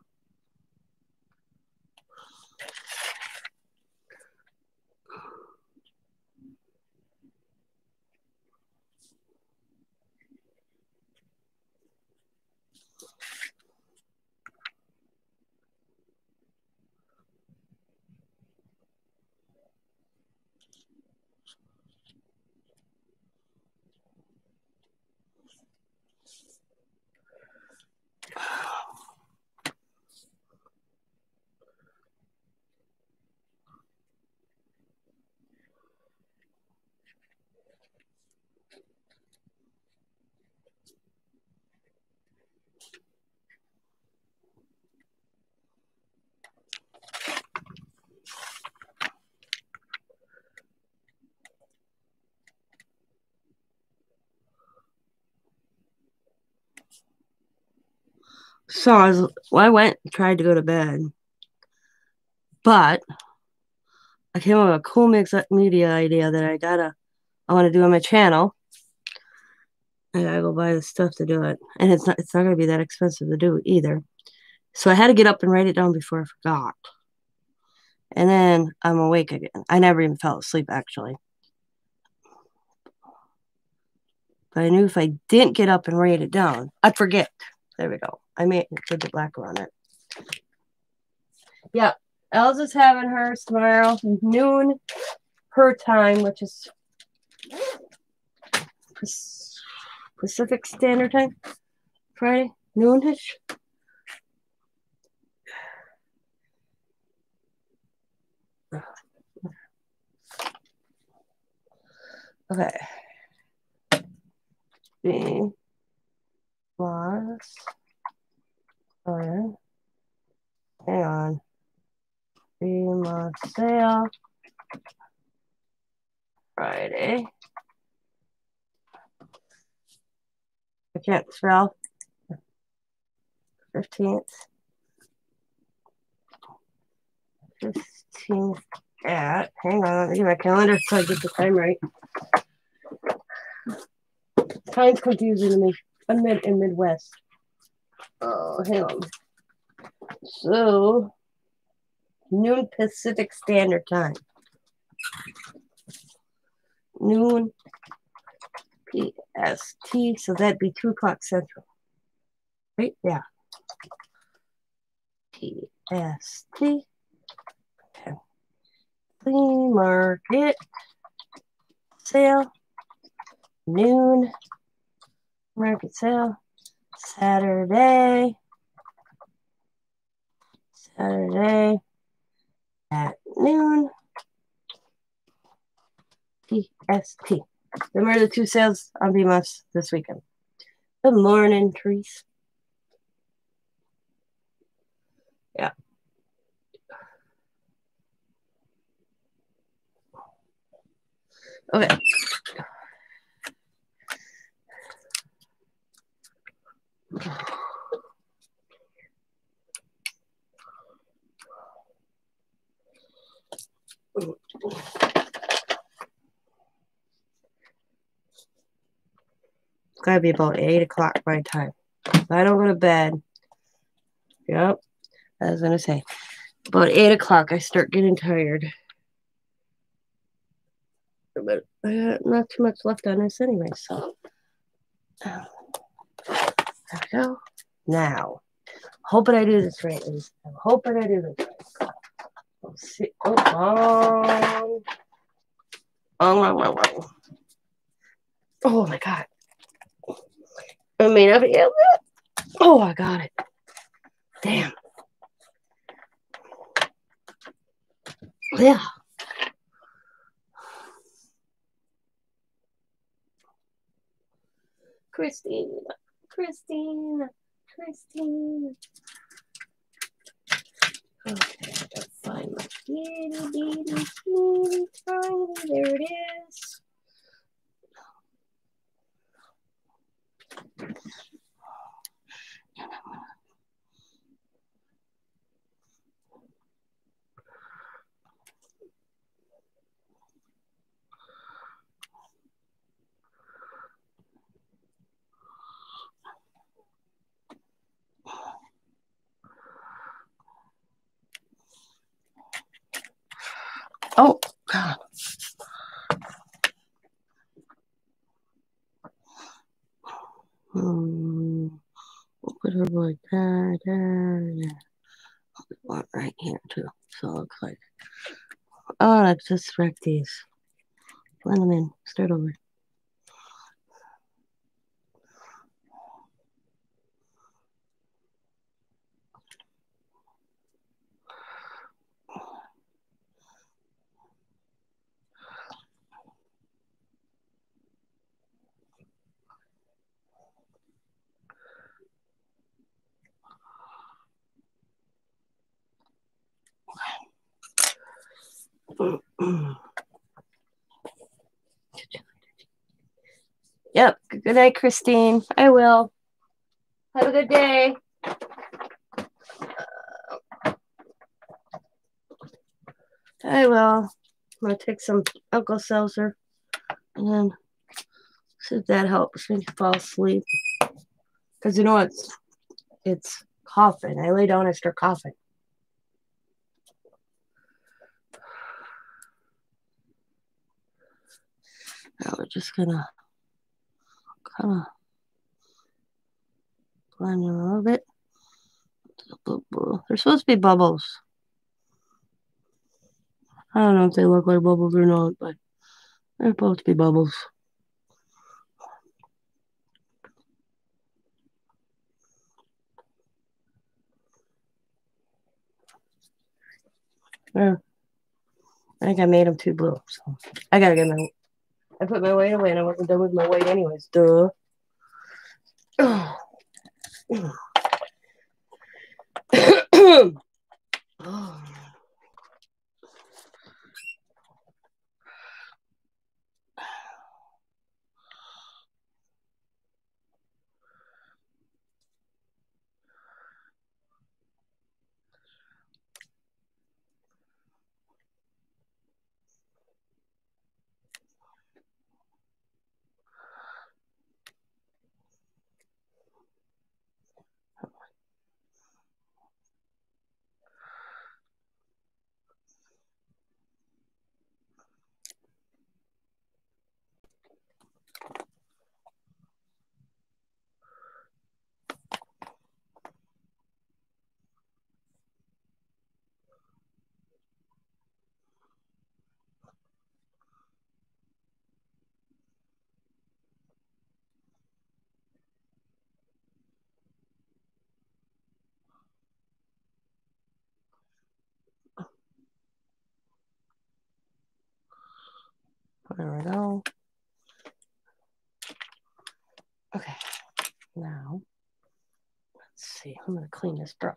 So I, was, well, I went tried to go to bed, but I came up with a cool mix media idea that I gotta I want to do on my channel. I gotta go buy the stuff to do it, and it's not it's not gonna be that expensive to do either. So I had to get up and write it down before I forgot. And then I'm awake again. I never even fell asleep actually. But I knew if I didn't get up and write it down, I'd forget. There we go. I may put the black on it. Yeah, Elsa's having hers tomorrow, noon her time, which is Pacific Standard Time, Friday, noonish. Okay. B plus hang on, be Marseille, Friday. I can't spell. 15th. 15th at, hang on, let me get my calendar so I get the time right. Time's confusing to me. I'm mid in Midwest. Oh, hang on. So, noon Pacific Standard Time. Noon PST, so that'd be 2 o'clock Central. Right? Yeah. TST. Okay. Flea market sale. Noon. Market sale. Saturday. Saturday at noon. Them are the two sales on BMOS this weekend. Good morning, Trees. Yeah. Okay. It's gotta be about eight o'clock my time. If I don't go to bed. Yep. I was gonna say. About eight o'clock I start getting tired. But I got not too much left on this anyway, so there we go. Now. Hoping I do this right. I'm hoping I do this right. Let's see. Oh, um, oh, oh, oh, oh. oh my god. I mean, able to. Oh, I got it. Damn. Yeah. Christine, Christine, Christine. Okay, I gotta find my itty bitty, teeny tiny. There it is. Oh, God. Hmm. Put it like that. that. One right here, too. So it looks like. Oh, let's just wreck these. Blend them in. Start over. Yep. Good night, Christine. I will. Have a good day. I will. I'm gonna take some Alka-Seltzer and then see if that helps me fall asleep. Cause you know it's it's coughing. I lay down, I start coughing. Now we're just gonna kind of blend it a little bit. They're supposed to be bubbles. I don't know if they look like bubbles or not, but they're supposed to be bubbles. Yeah. I think I made them too blue, so I gotta get my. I put my weight away, and I wasn't done with my weight anyways. Duh. oh. There we go. Okay, now let's see. I'm gonna clean this brush.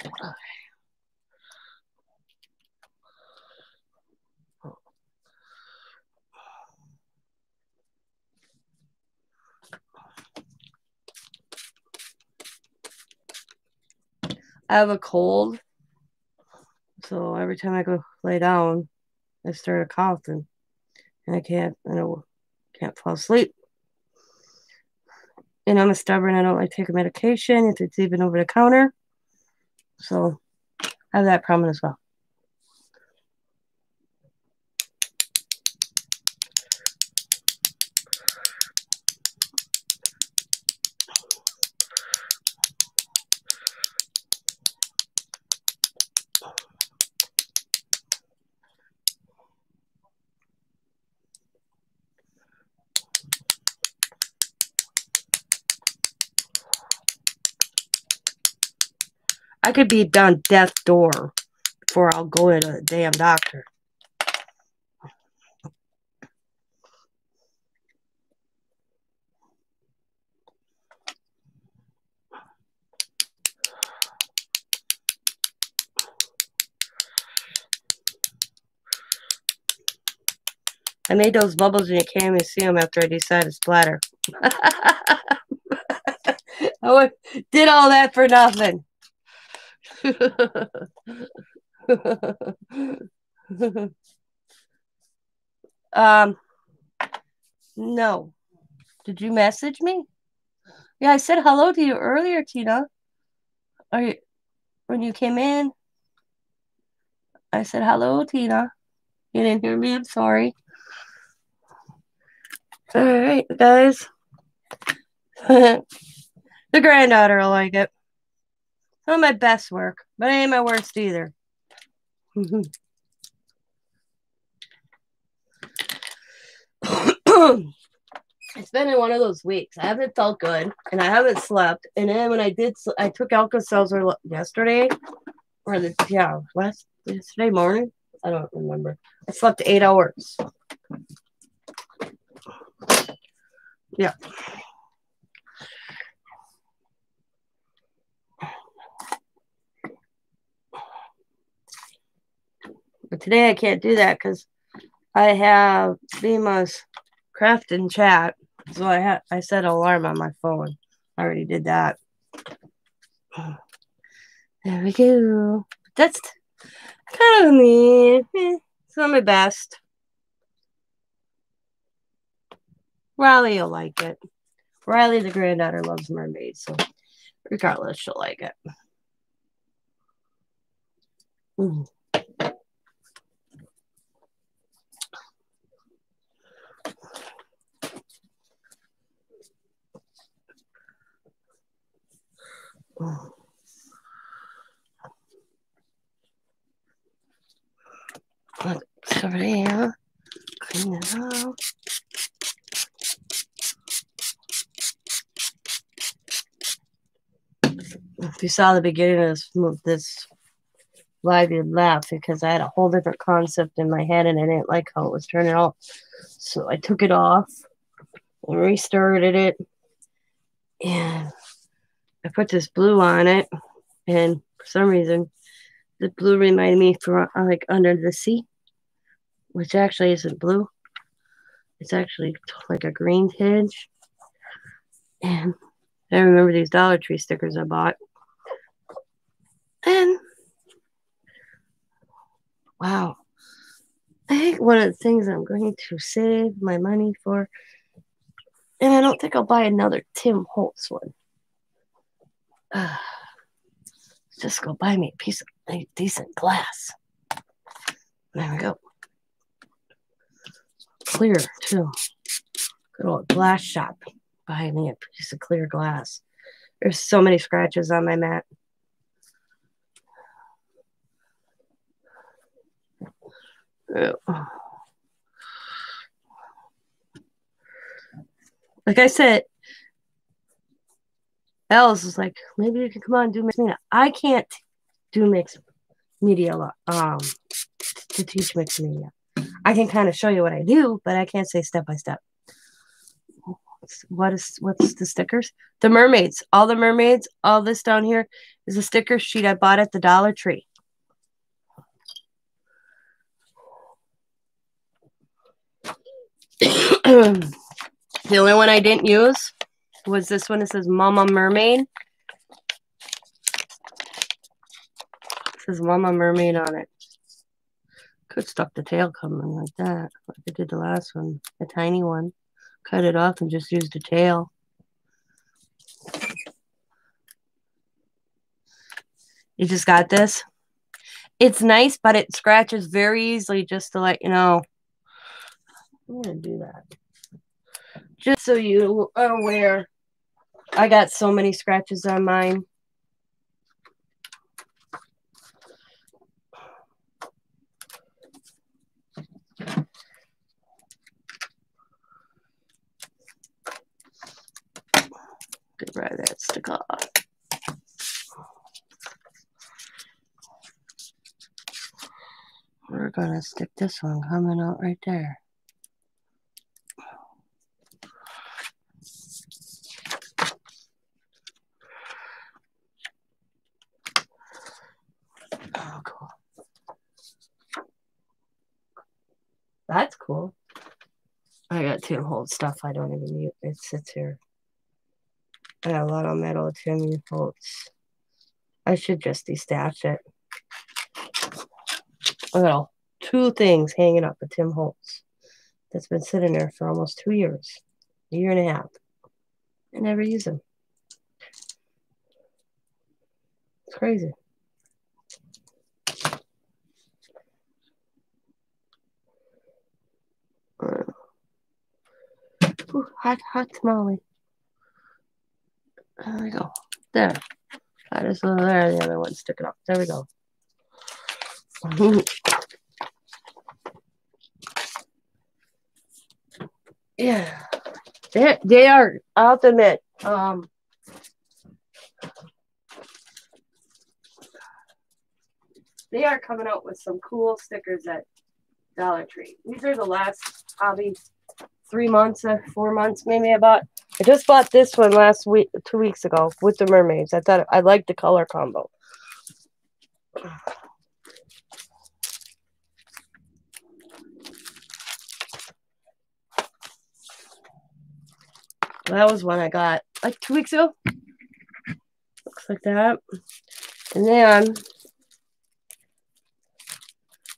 Okay. I have a cold. Every time I go lay down, I start coughing. And I can't I don't can't fall asleep. And I'm a stubborn, I don't like taking medication if it's even over the counter. So I have that problem as well. Could be down death door before I'll go to the damn doctor. I made those bubbles and you can't even see them after I decided to splatter. I did all that for nothing. um, no. Did you message me? Yeah, I said hello to you earlier, Tina. Are you when you came in? I said hello, Tina. You didn't hear me. I'm sorry. All right, guys. the granddaughter will like it. Not my best work, but ain't my worst either. it's been in one of those weeks. I haven't felt good, and I haven't slept. And then when I did, I took Alka-Seltzer yesterday, or the yeah last yesterday morning. I don't remember. I slept eight hours. Yeah. But today I can't do that because I have Bima's crafting chat. So I had I set an alarm on my phone. I already did that. There we go. That's kind of me. It's not my best. Riley will like it. Riley, the granddaughter, loves mermaids, so regardless, she'll like it. Mm. Oh. Clean it. If you saw the beginning of this, this live, you'd laugh because I had a whole different concept in my head and I didn't like how it was turning out. So I took it off and restarted it. And I put this blue on it, and for some reason, the blue reminded me for uh, like under the sea, which actually isn't blue. It's actually like a green tinge. And I remember these Dollar Tree stickers I bought. And wow, I think one of the things I'm going to save my money for, and I don't think I'll buy another Tim Holtz one. Just go buy me a piece of a decent glass. There we go. Clear, too. Good old glass shop. Buy me a piece of clear glass. There's so many scratches on my mat. Like I said, Alice was like, maybe you can come on do mix media. I can't do mix media um to teach mixed media. I can kind of show you what I do, but I can't say step by step. What is what's the stickers? The mermaids, all the mermaids, all this down here is a sticker sheet I bought at the Dollar Tree. the only one I didn't use was this one. It says Mama Mermaid. It says Mama Mermaid on it. Could stuck the tail coming like that, like I did the last one, a tiny one. Cut it off and just use the tail. You just got this. It's nice, but it scratches very easily just to let you know. I'm going to do that. Just so you are aware. I got so many scratches on mine. Get that stick off. We're gonna stick this one coming out right there. Oh, cool. That's cool. I got Tim Holtz stuff I don't even use. It sits here. I got a lot of metal Tim Holtz. I should just destash it. I got two things hanging up at Tim Holtz that's been sitting there for almost two years, a year and a half. I never use them. It's crazy. Ooh, hot, hot tamale. There we go. There. That is over there. The other one sticking up. There we go. yeah. They, they are, I'll admit, um, they are coming out with some cool stickers at Dollar Tree. These are the last hobby three months uh, four months maybe I bought. I just bought this one last week, two weeks ago with the mermaids. I thought I liked the color combo. That was one I got like two weeks ago. Looks like that. And then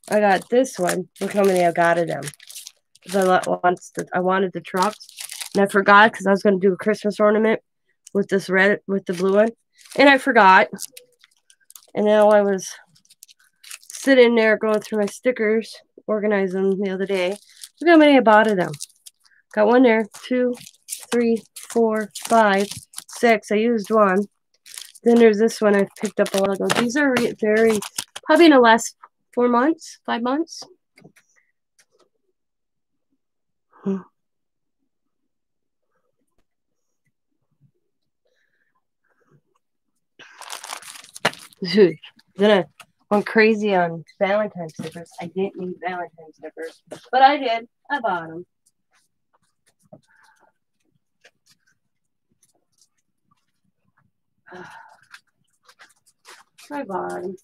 I got this one. Look how many I got of them. Because I once I wanted the trucks, and I forgot because I was going to do a Christmas ornament with this red with the blue one, and I forgot. And now I was sitting there going through my stickers, organizing them the other day. Look how many I bought of them. Got one there, two, three, four, five, six. I used one. Then there's this one I picked up a while ago. These are very, probably in the last four months, five months. Hmm. Dude, then I went crazy on Valentine's stickers. I didn't need Valentine's stickers, but I did. I bought them. I bought them.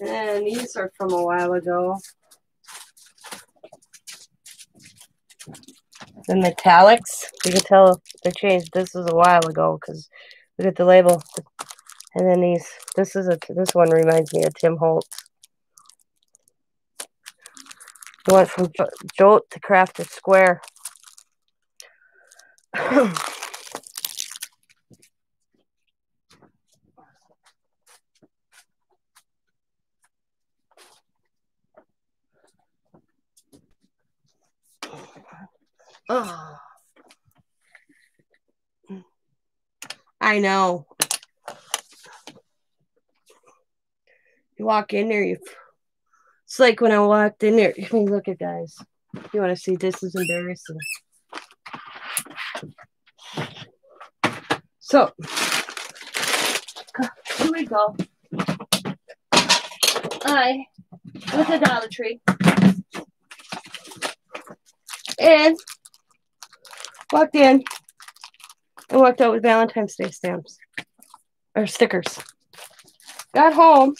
And these are from a while ago. The metallics, you can tell they changed. This was a while ago because look at the label. And then these, this is a, this one reminds me of Tim Holtz. We went from Jolt to Crafted Square. Oh. I know. You walk in there, you. It's like when I walked in there. I mean, look at guys. You want to see? This is embarrassing. So, here we go. I with a Dollar Tree and walked in and walked out with Valentine's Day stamps or stickers. Got home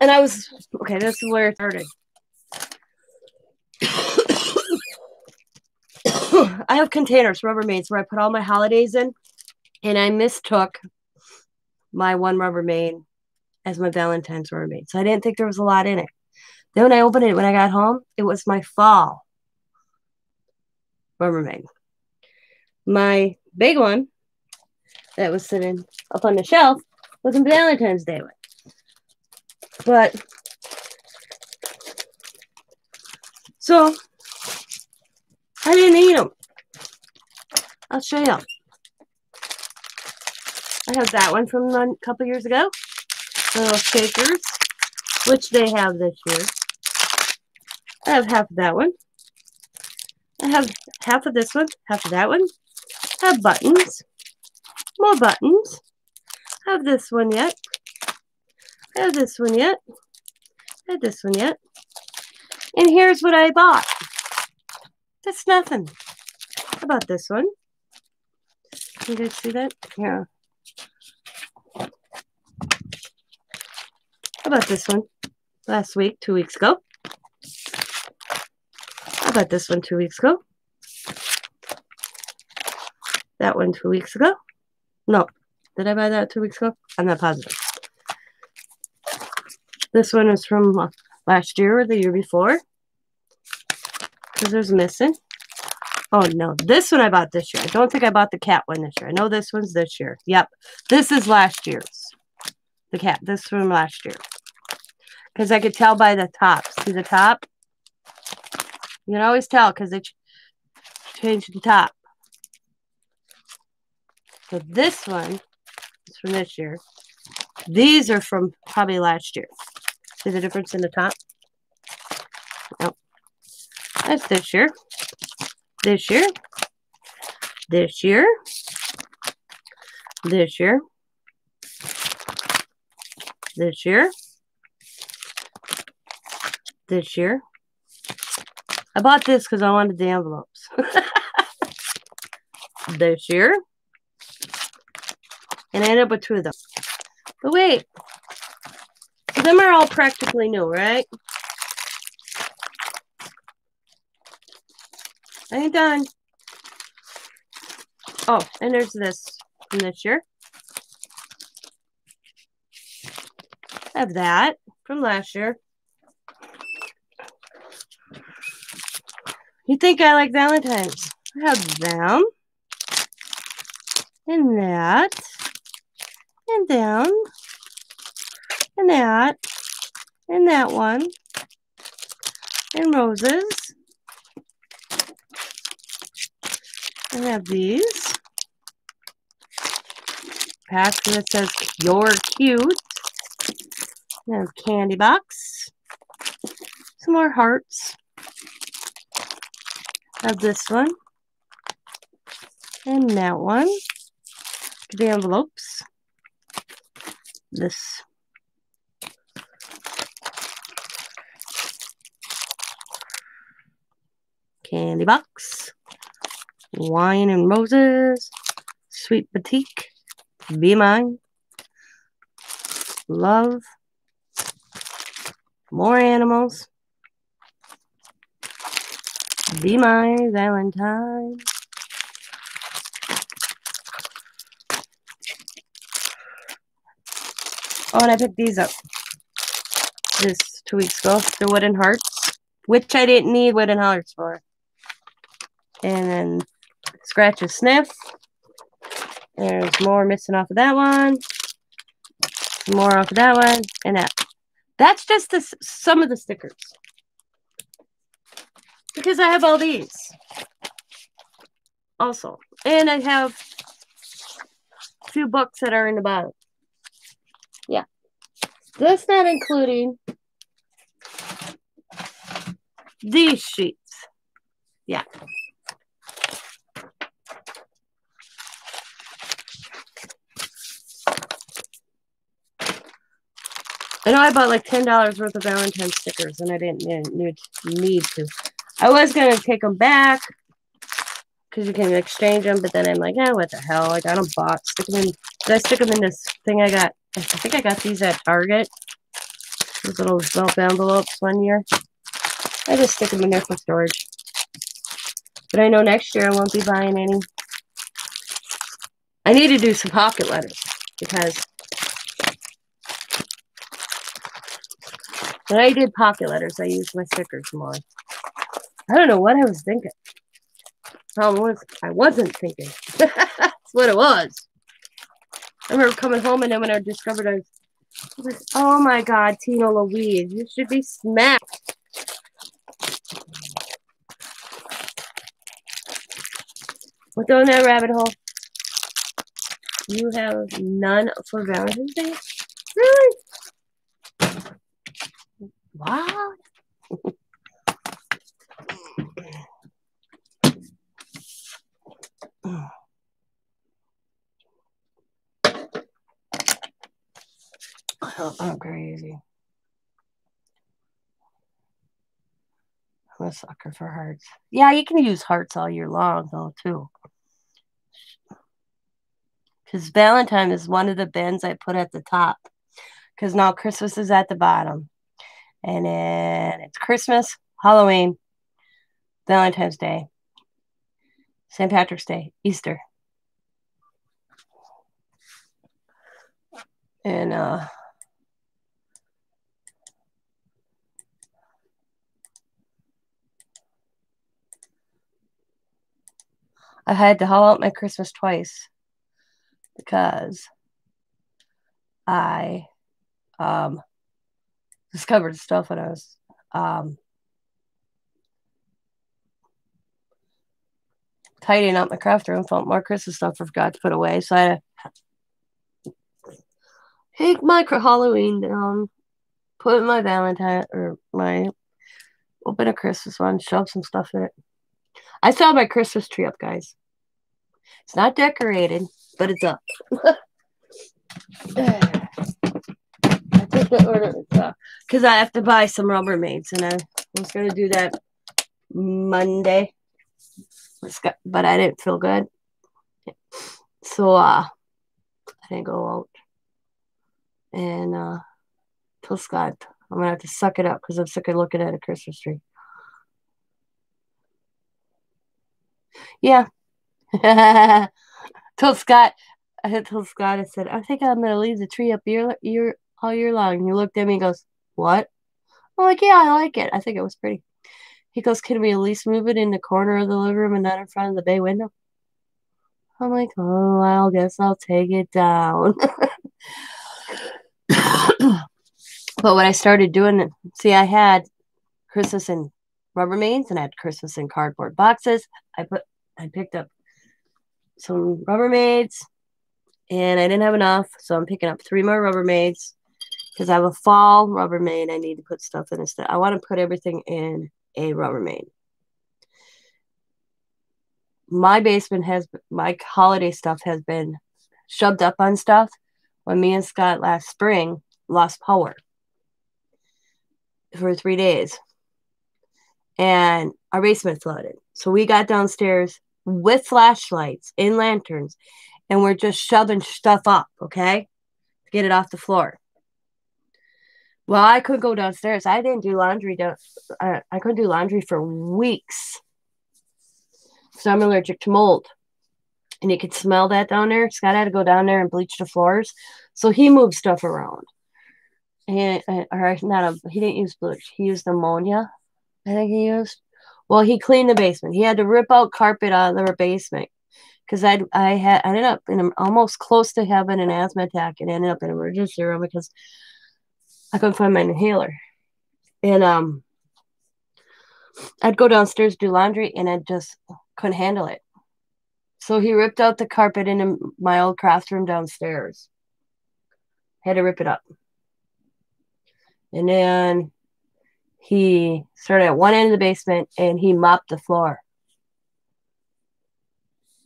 and I was okay. This is where it started. I have containers, Rubbermaids, where I put all my holidays in, and I mistook my one Rubbermaid as my Valentine's Rubbermaid. So I didn't think there was a lot in it. Then when I opened it, when I got home, it was my fall Rubbermaid. My big one that was sitting up on the shelf was a Valentine's Day one. But so I didn't eat them. I'll show you. I have that one from a couple years ago. The little shakers, which they have this year. I have half of that one. I have half of this one, half of that one. I have buttons. More buttons. I have this one yet. I have this one yet. I have this one yet. And here's what I bought. That's nothing. How about this one? You guys see that? Yeah. How about this one? Last week, two weeks ago. About this one two weeks ago? That one two weeks ago? No. Did I buy that two weeks ago? I'm not positive. This one is from last year or the year before because there's missing. Oh no, this one I bought this year. I don't think I bought the cat one this year. I know this one's this year. Yep, this is last year's. The cat. This from last year. Because I could tell by the top. See the top? You can always tell because they ch changed the top. So this one is from this year. These are from probably last year. See the difference in the top? Oh, that's this year. This year. This year. This year. This year. This year. I bought this because I wanted the envelopes. this year. And I ended up with two of them. But wait. Them are all practically new, right? I ain't done. Oh, and there's this from this year. I have that from last year. You think I like Valentine's? I have them. And that. And them. And that. And that one. And roses. I have these. Pack that says you're cute. Have candy box. Some more hearts. Have this one. And that one. The envelopes. This. Candy box. Wine and Roses, Sweet Boutique, Be Mine, Love, More Animals, Be My Valentine. Oh, and I picked these up this two weeks ago. The wooden hearts, which I didn't need wooden hearts for. And then scratch a sniff. There's more missing off of that one. More off of that one. And that. That's just some of the stickers. Because I have all these. Also. And I have few books that are in the bottom. Yeah. That's not including these sheets. Yeah. I know I bought like ten dollars worth of Valentine stickers, and I didn't need, need to. I was gonna take them back because you can exchange them, but then I'm like, eh, what the hell? I got them bought. Stick them in. Did I stick them in this thing I got? I think I got these at Target. These little belt envelopes one year. I just stick them in there for storage. But I know next year I won't be buying any. I need to do some pocket letters because when I did pocket letters, I used my stickers more. I don't know what I was thinking. Problem was, I wasn't thinking. That's what it was. I remember coming home and then when I discovered I was, I was oh my God, Tina Louise, you should be smacked. What's on that rabbit hole? You have none for Valentine's Day? Really? Wow. I'm crazy. I'm a sucker for hearts. Yeah, you can use hearts all year long, though, too. Because Valentine is one of the bins I put at the top. Because now Christmas is at the bottom. And then it's Christmas, Halloween, Valentine's Day, St. Patrick's Day, Easter. And uh I had to haul out my Christmas twice because I um, discovered stuff when I was um, tidying up my craft room, found more Christmas stuff I forgot to put away. So I had to take my Halloween down, put my Valentine or my open a Christmas one, shove some stuff in it. I saw my Christmas tree up, guys. It's not decorated, but it's up. I took the order because I have to buy some Rubbermaids, and I was going to do that Monday, but I didn't feel good, so uh, I didn't go out. And uh, till Scott, I'm gonna have to suck it up because I'm sick of looking at a Christmas tree. Yeah, told Scott, I told Scott, I said, I think I'm gonna leave the tree up year, year all year long. And he looked at me and goes, What? I'm like, Yeah, I like it. I think it was pretty. He goes, Can we at least move it in the corner of the living room and not in front of the bay window? I'm like, Oh, I'll guess I'll take it down. but when I started doing it, see, I had Christmas in Rubbermaids and I had Christmas in cardboard boxes. I put I picked up some Rubbermaids, and I didn't have enough, so I'm picking up three more Rubbermaids because I have a fall Rubbermaid I need to put stuff in instead. I want to put everything in a Rubbermaid. My basement has my holiday stuff has been shoved up on stuff when me and Scott last spring lost power for three days and our basement flooded. So we got downstairs with flashlights in lanterns and we're just shoving stuff up, okay? To get it off the floor. Well, I couldn't go downstairs. I didn't do laundry. Down, uh, I couldn't do laundry for weeks. So I'm allergic to mold. And you could smell that down there. Scott had to go down there and bleach the floors. So he moved stuff around. And, uh, or not a, he didn't use bleach. He used ammonia, I think he used. Well, he cleaned the basement. He had to rip out carpet out of the basement because I I had I ended up in almost close to having an asthma attack and ended up in emergency room because I couldn't find my inhaler, and um, I'd go downstairs do laundry and I just couldn't handle it. So he ripped out the carpet in my old craft room downstairs. Had to rip it up, and then he started at one end of the basement and he mopped the floor.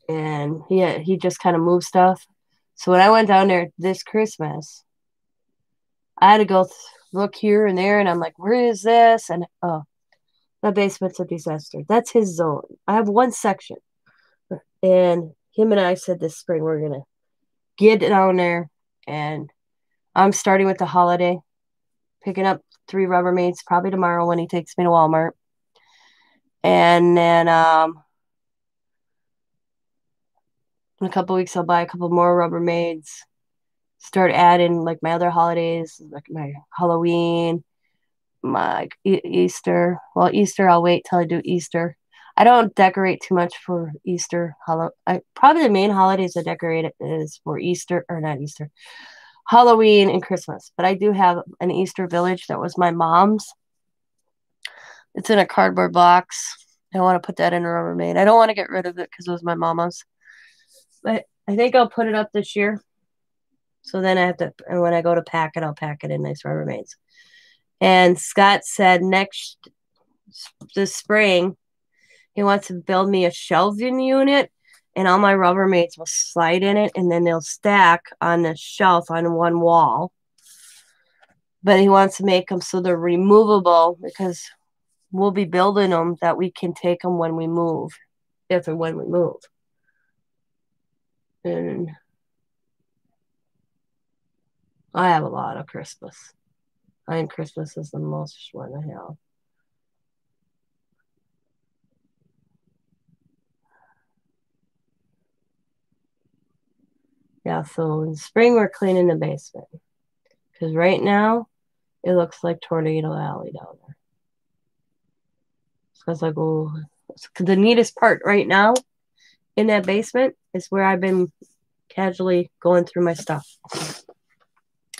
And he had, he just kind of moved stuff. So when I went down there this Christmas, I had to go th- look here and there, and I'm like, where is this? And oh, my basement's a disaster. That's his zone. I have one section, and him and I said this spring we're gonna get down there, and I'm starting with the holiday, picking up three Rubbermaids probably tomorrow when he takes me to Walmart, and then um. In a couple weeks, I'll buy a couple more Rubbermaids start adding like my other holidays, like my Halloween, my e- Easter. Well, Easter, I'll wait till I do Easter. I don't decorate too much for Easter. Hello, I probably the main holidays I decorate is for Easter or not Easter, Halloween and Christmas. But I do have an Easter village that was my mom's. It's in a cardboard box. I want to put that in a Rubbermaid. I don't want to get rid of it because it was my mama's. But I think I'll put it up this year. So then I have to, and when I go to pack it, I'll pack it in nice Rubbermaids. And Scott said next this spring, he wants to build me a shelving unit, and all my Rubbermaids will slide in it, and then they'll stack on the shelf on one wall. But he wants to make them so they're removable because we'll be building them that we can take them when we move, if and when we move. And I have a lot of Christmas. I think Christmas is the most one I have. Yeah, so in spring we're cleaning the basement. Because right now it looks like Tornado Alley down there. So I oh, the neatest part right now in that basement is where I've been casually going through my stuff.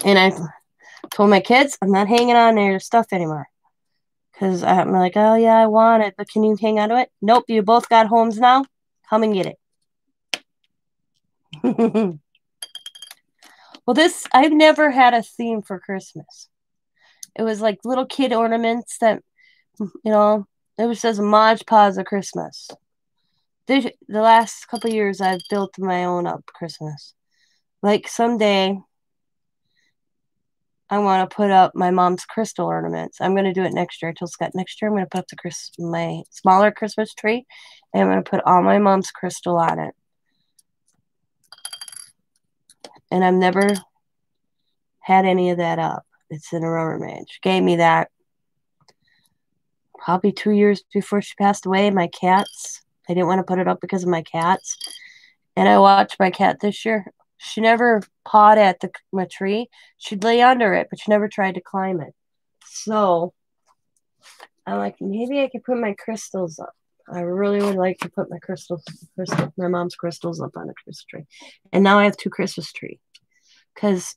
And I told my kids I'm not hanging on to your stuff anymore. Because I'm like, oh yeah, I want it, but can you hang on to it? Nope, you both got homes now. Come and get it. well, this I've never had a theme for Christmas. It was like little kid ornaments that you know, it was just Mod Podge of Christmas. The, the last couple years I've built my own up Christmas. Like someday I want to put up my mom's crystal ornaments. I'm going to do it next year. I told Scott next year I'm going to put up the Chris, my smaller Christmas tree, and I'm going to put all my mom's crystal on it. And I've never had any of that up. It's in a Rubbermaid. She gave me that probably two years before she passed away. My cats. I didn't want to put it up because of my cats. And I watched my cat this year she never pawed at the tree. She'd lay under it, but she never tried to climb it. So I'm like, maybe I could put my crystals up. I really would like to put my crystals, crystal, my mom's crystals up on a Christmas tree. And now I have two Christmas tree because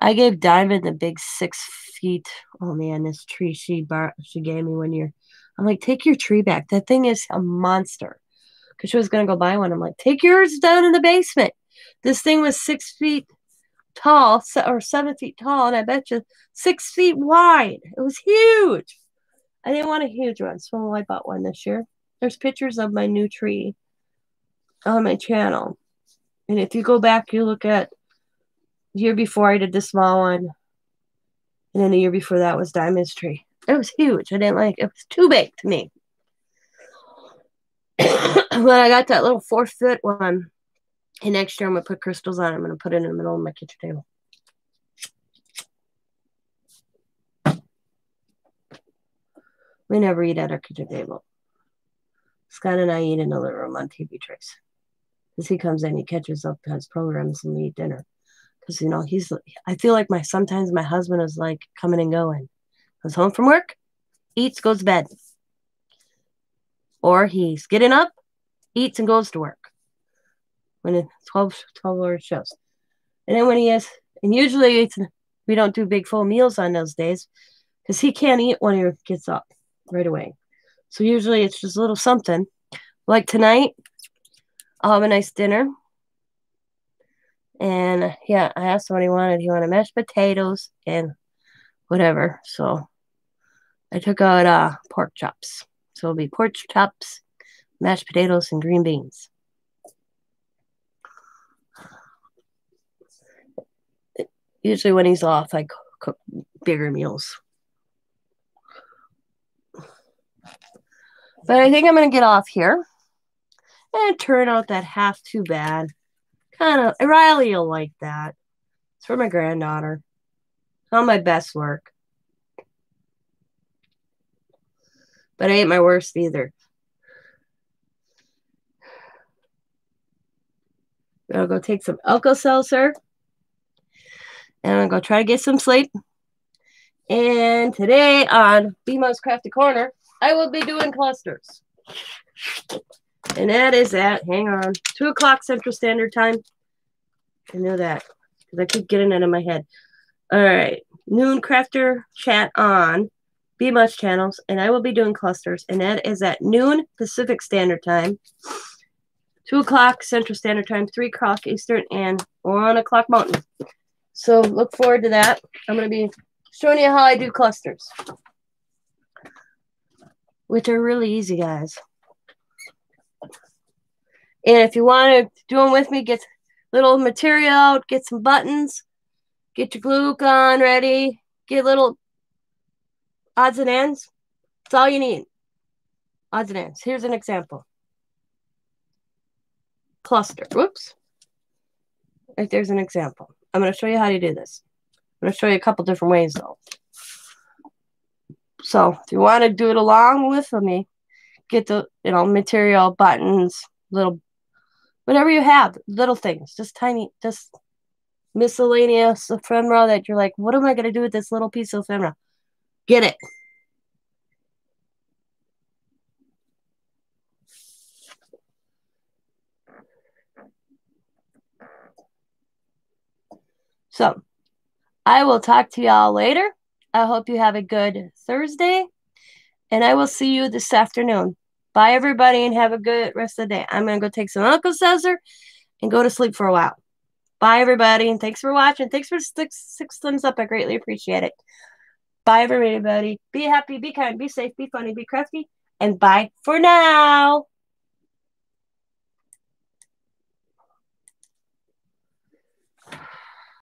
I gave Diamond the big six feet. Oh man, this tree she bar she gave me one year. I'm like, take your tree back. That thing is a monster. Because she was gonna go buy one. I'm like, take yours down in the basement. This thing was six feet tall or seven feet tall, and I bet you six feet wide. It was huge. I didn't want a huge one, so I bought one this year. There's pictures of my new tree on my channel. And if you go back, you look at the year before I did the small one. And then the year before that was Diamond's tree. It was huge. I didn't like it. It was too big to me. but I got that little four foot one and next year I'm gonna put crystals on. I'm gonna put it in the middle of my kitchen table. We never eat at our kitchen table. Scott and I eat in the living room on TV trays. Because he comes in, he catches up to his programs and we eat dinner. Because you know, he's I feel like my sometimes my husband is like coming and going. Comes home from work, eats, goes to bed. Or he's getting up, eats, and goes to work when it's 12, 12 hour shows. And then when he has, and usually it's, we don't do big full meals on those days because he can't eat when he gets up right away. So usually it's just a little something. Like tonight, I'll have a nice dinner. And yeah, I asked him what he wanted. He wanted mashed potatoes and whatever. So I took out uh, pork chops. So it'll be pork chops, mashed potatoes, and green beans. Usually when he's off, I cook bigger meals. But I think I'm going to get off here and turn out that half too bad. Kind of, Riley will like that. It's for my granddaughter. Not my best work. But I ain't my worst either. I'll go take some Alka-Seltzer. And I'm going to try to get some sleep. And today on BMO's Crafty Corner, I will be doing clusters. And that is at, hang on, 2 o'clock Central Standard Time. I know that because I keep getting it in my head. All right. Noon Crafter chat on BMOS channels, and I will be doing clusters. And that is at noon Pacific Standard Time, 2 o'clock Central Standard Time, 3 o'clock Eastern, and 1 o'clock Mountain. So look forward to that. I'm going to be showing you how I do clusters, which are really easy, guys. And if you want to do them with me, get little material out, get some buttons, get your glue gun ready, get little odds and ends. That's all you need. Odds and ends. Here's an example. Cluster. Whoops. Right there's an example. I'm going to show you how to do this. I'm going to show you a couple different ways though. So if you want to do it along with me, get the you know material, buttons, little whatever you have, little things, just tiny, just miscellaneous ephemera that you're like, what am I going to do with this little piece of ephemera? Get it. So I will talk to y'all later. I hope you have a good Thursday, and I will see you this afternoon. Bye, everybody, and have a good rest of the day. I'm going to go take some Alka-Seltzer and go to sleep for a while. Bye, everybody, and thanks for watching. Thanks for six, six thumbs up. I greatly appreciate it. Bye, everybody. Be happy, be kind, be safe, be funny, be crafty, and bye for now.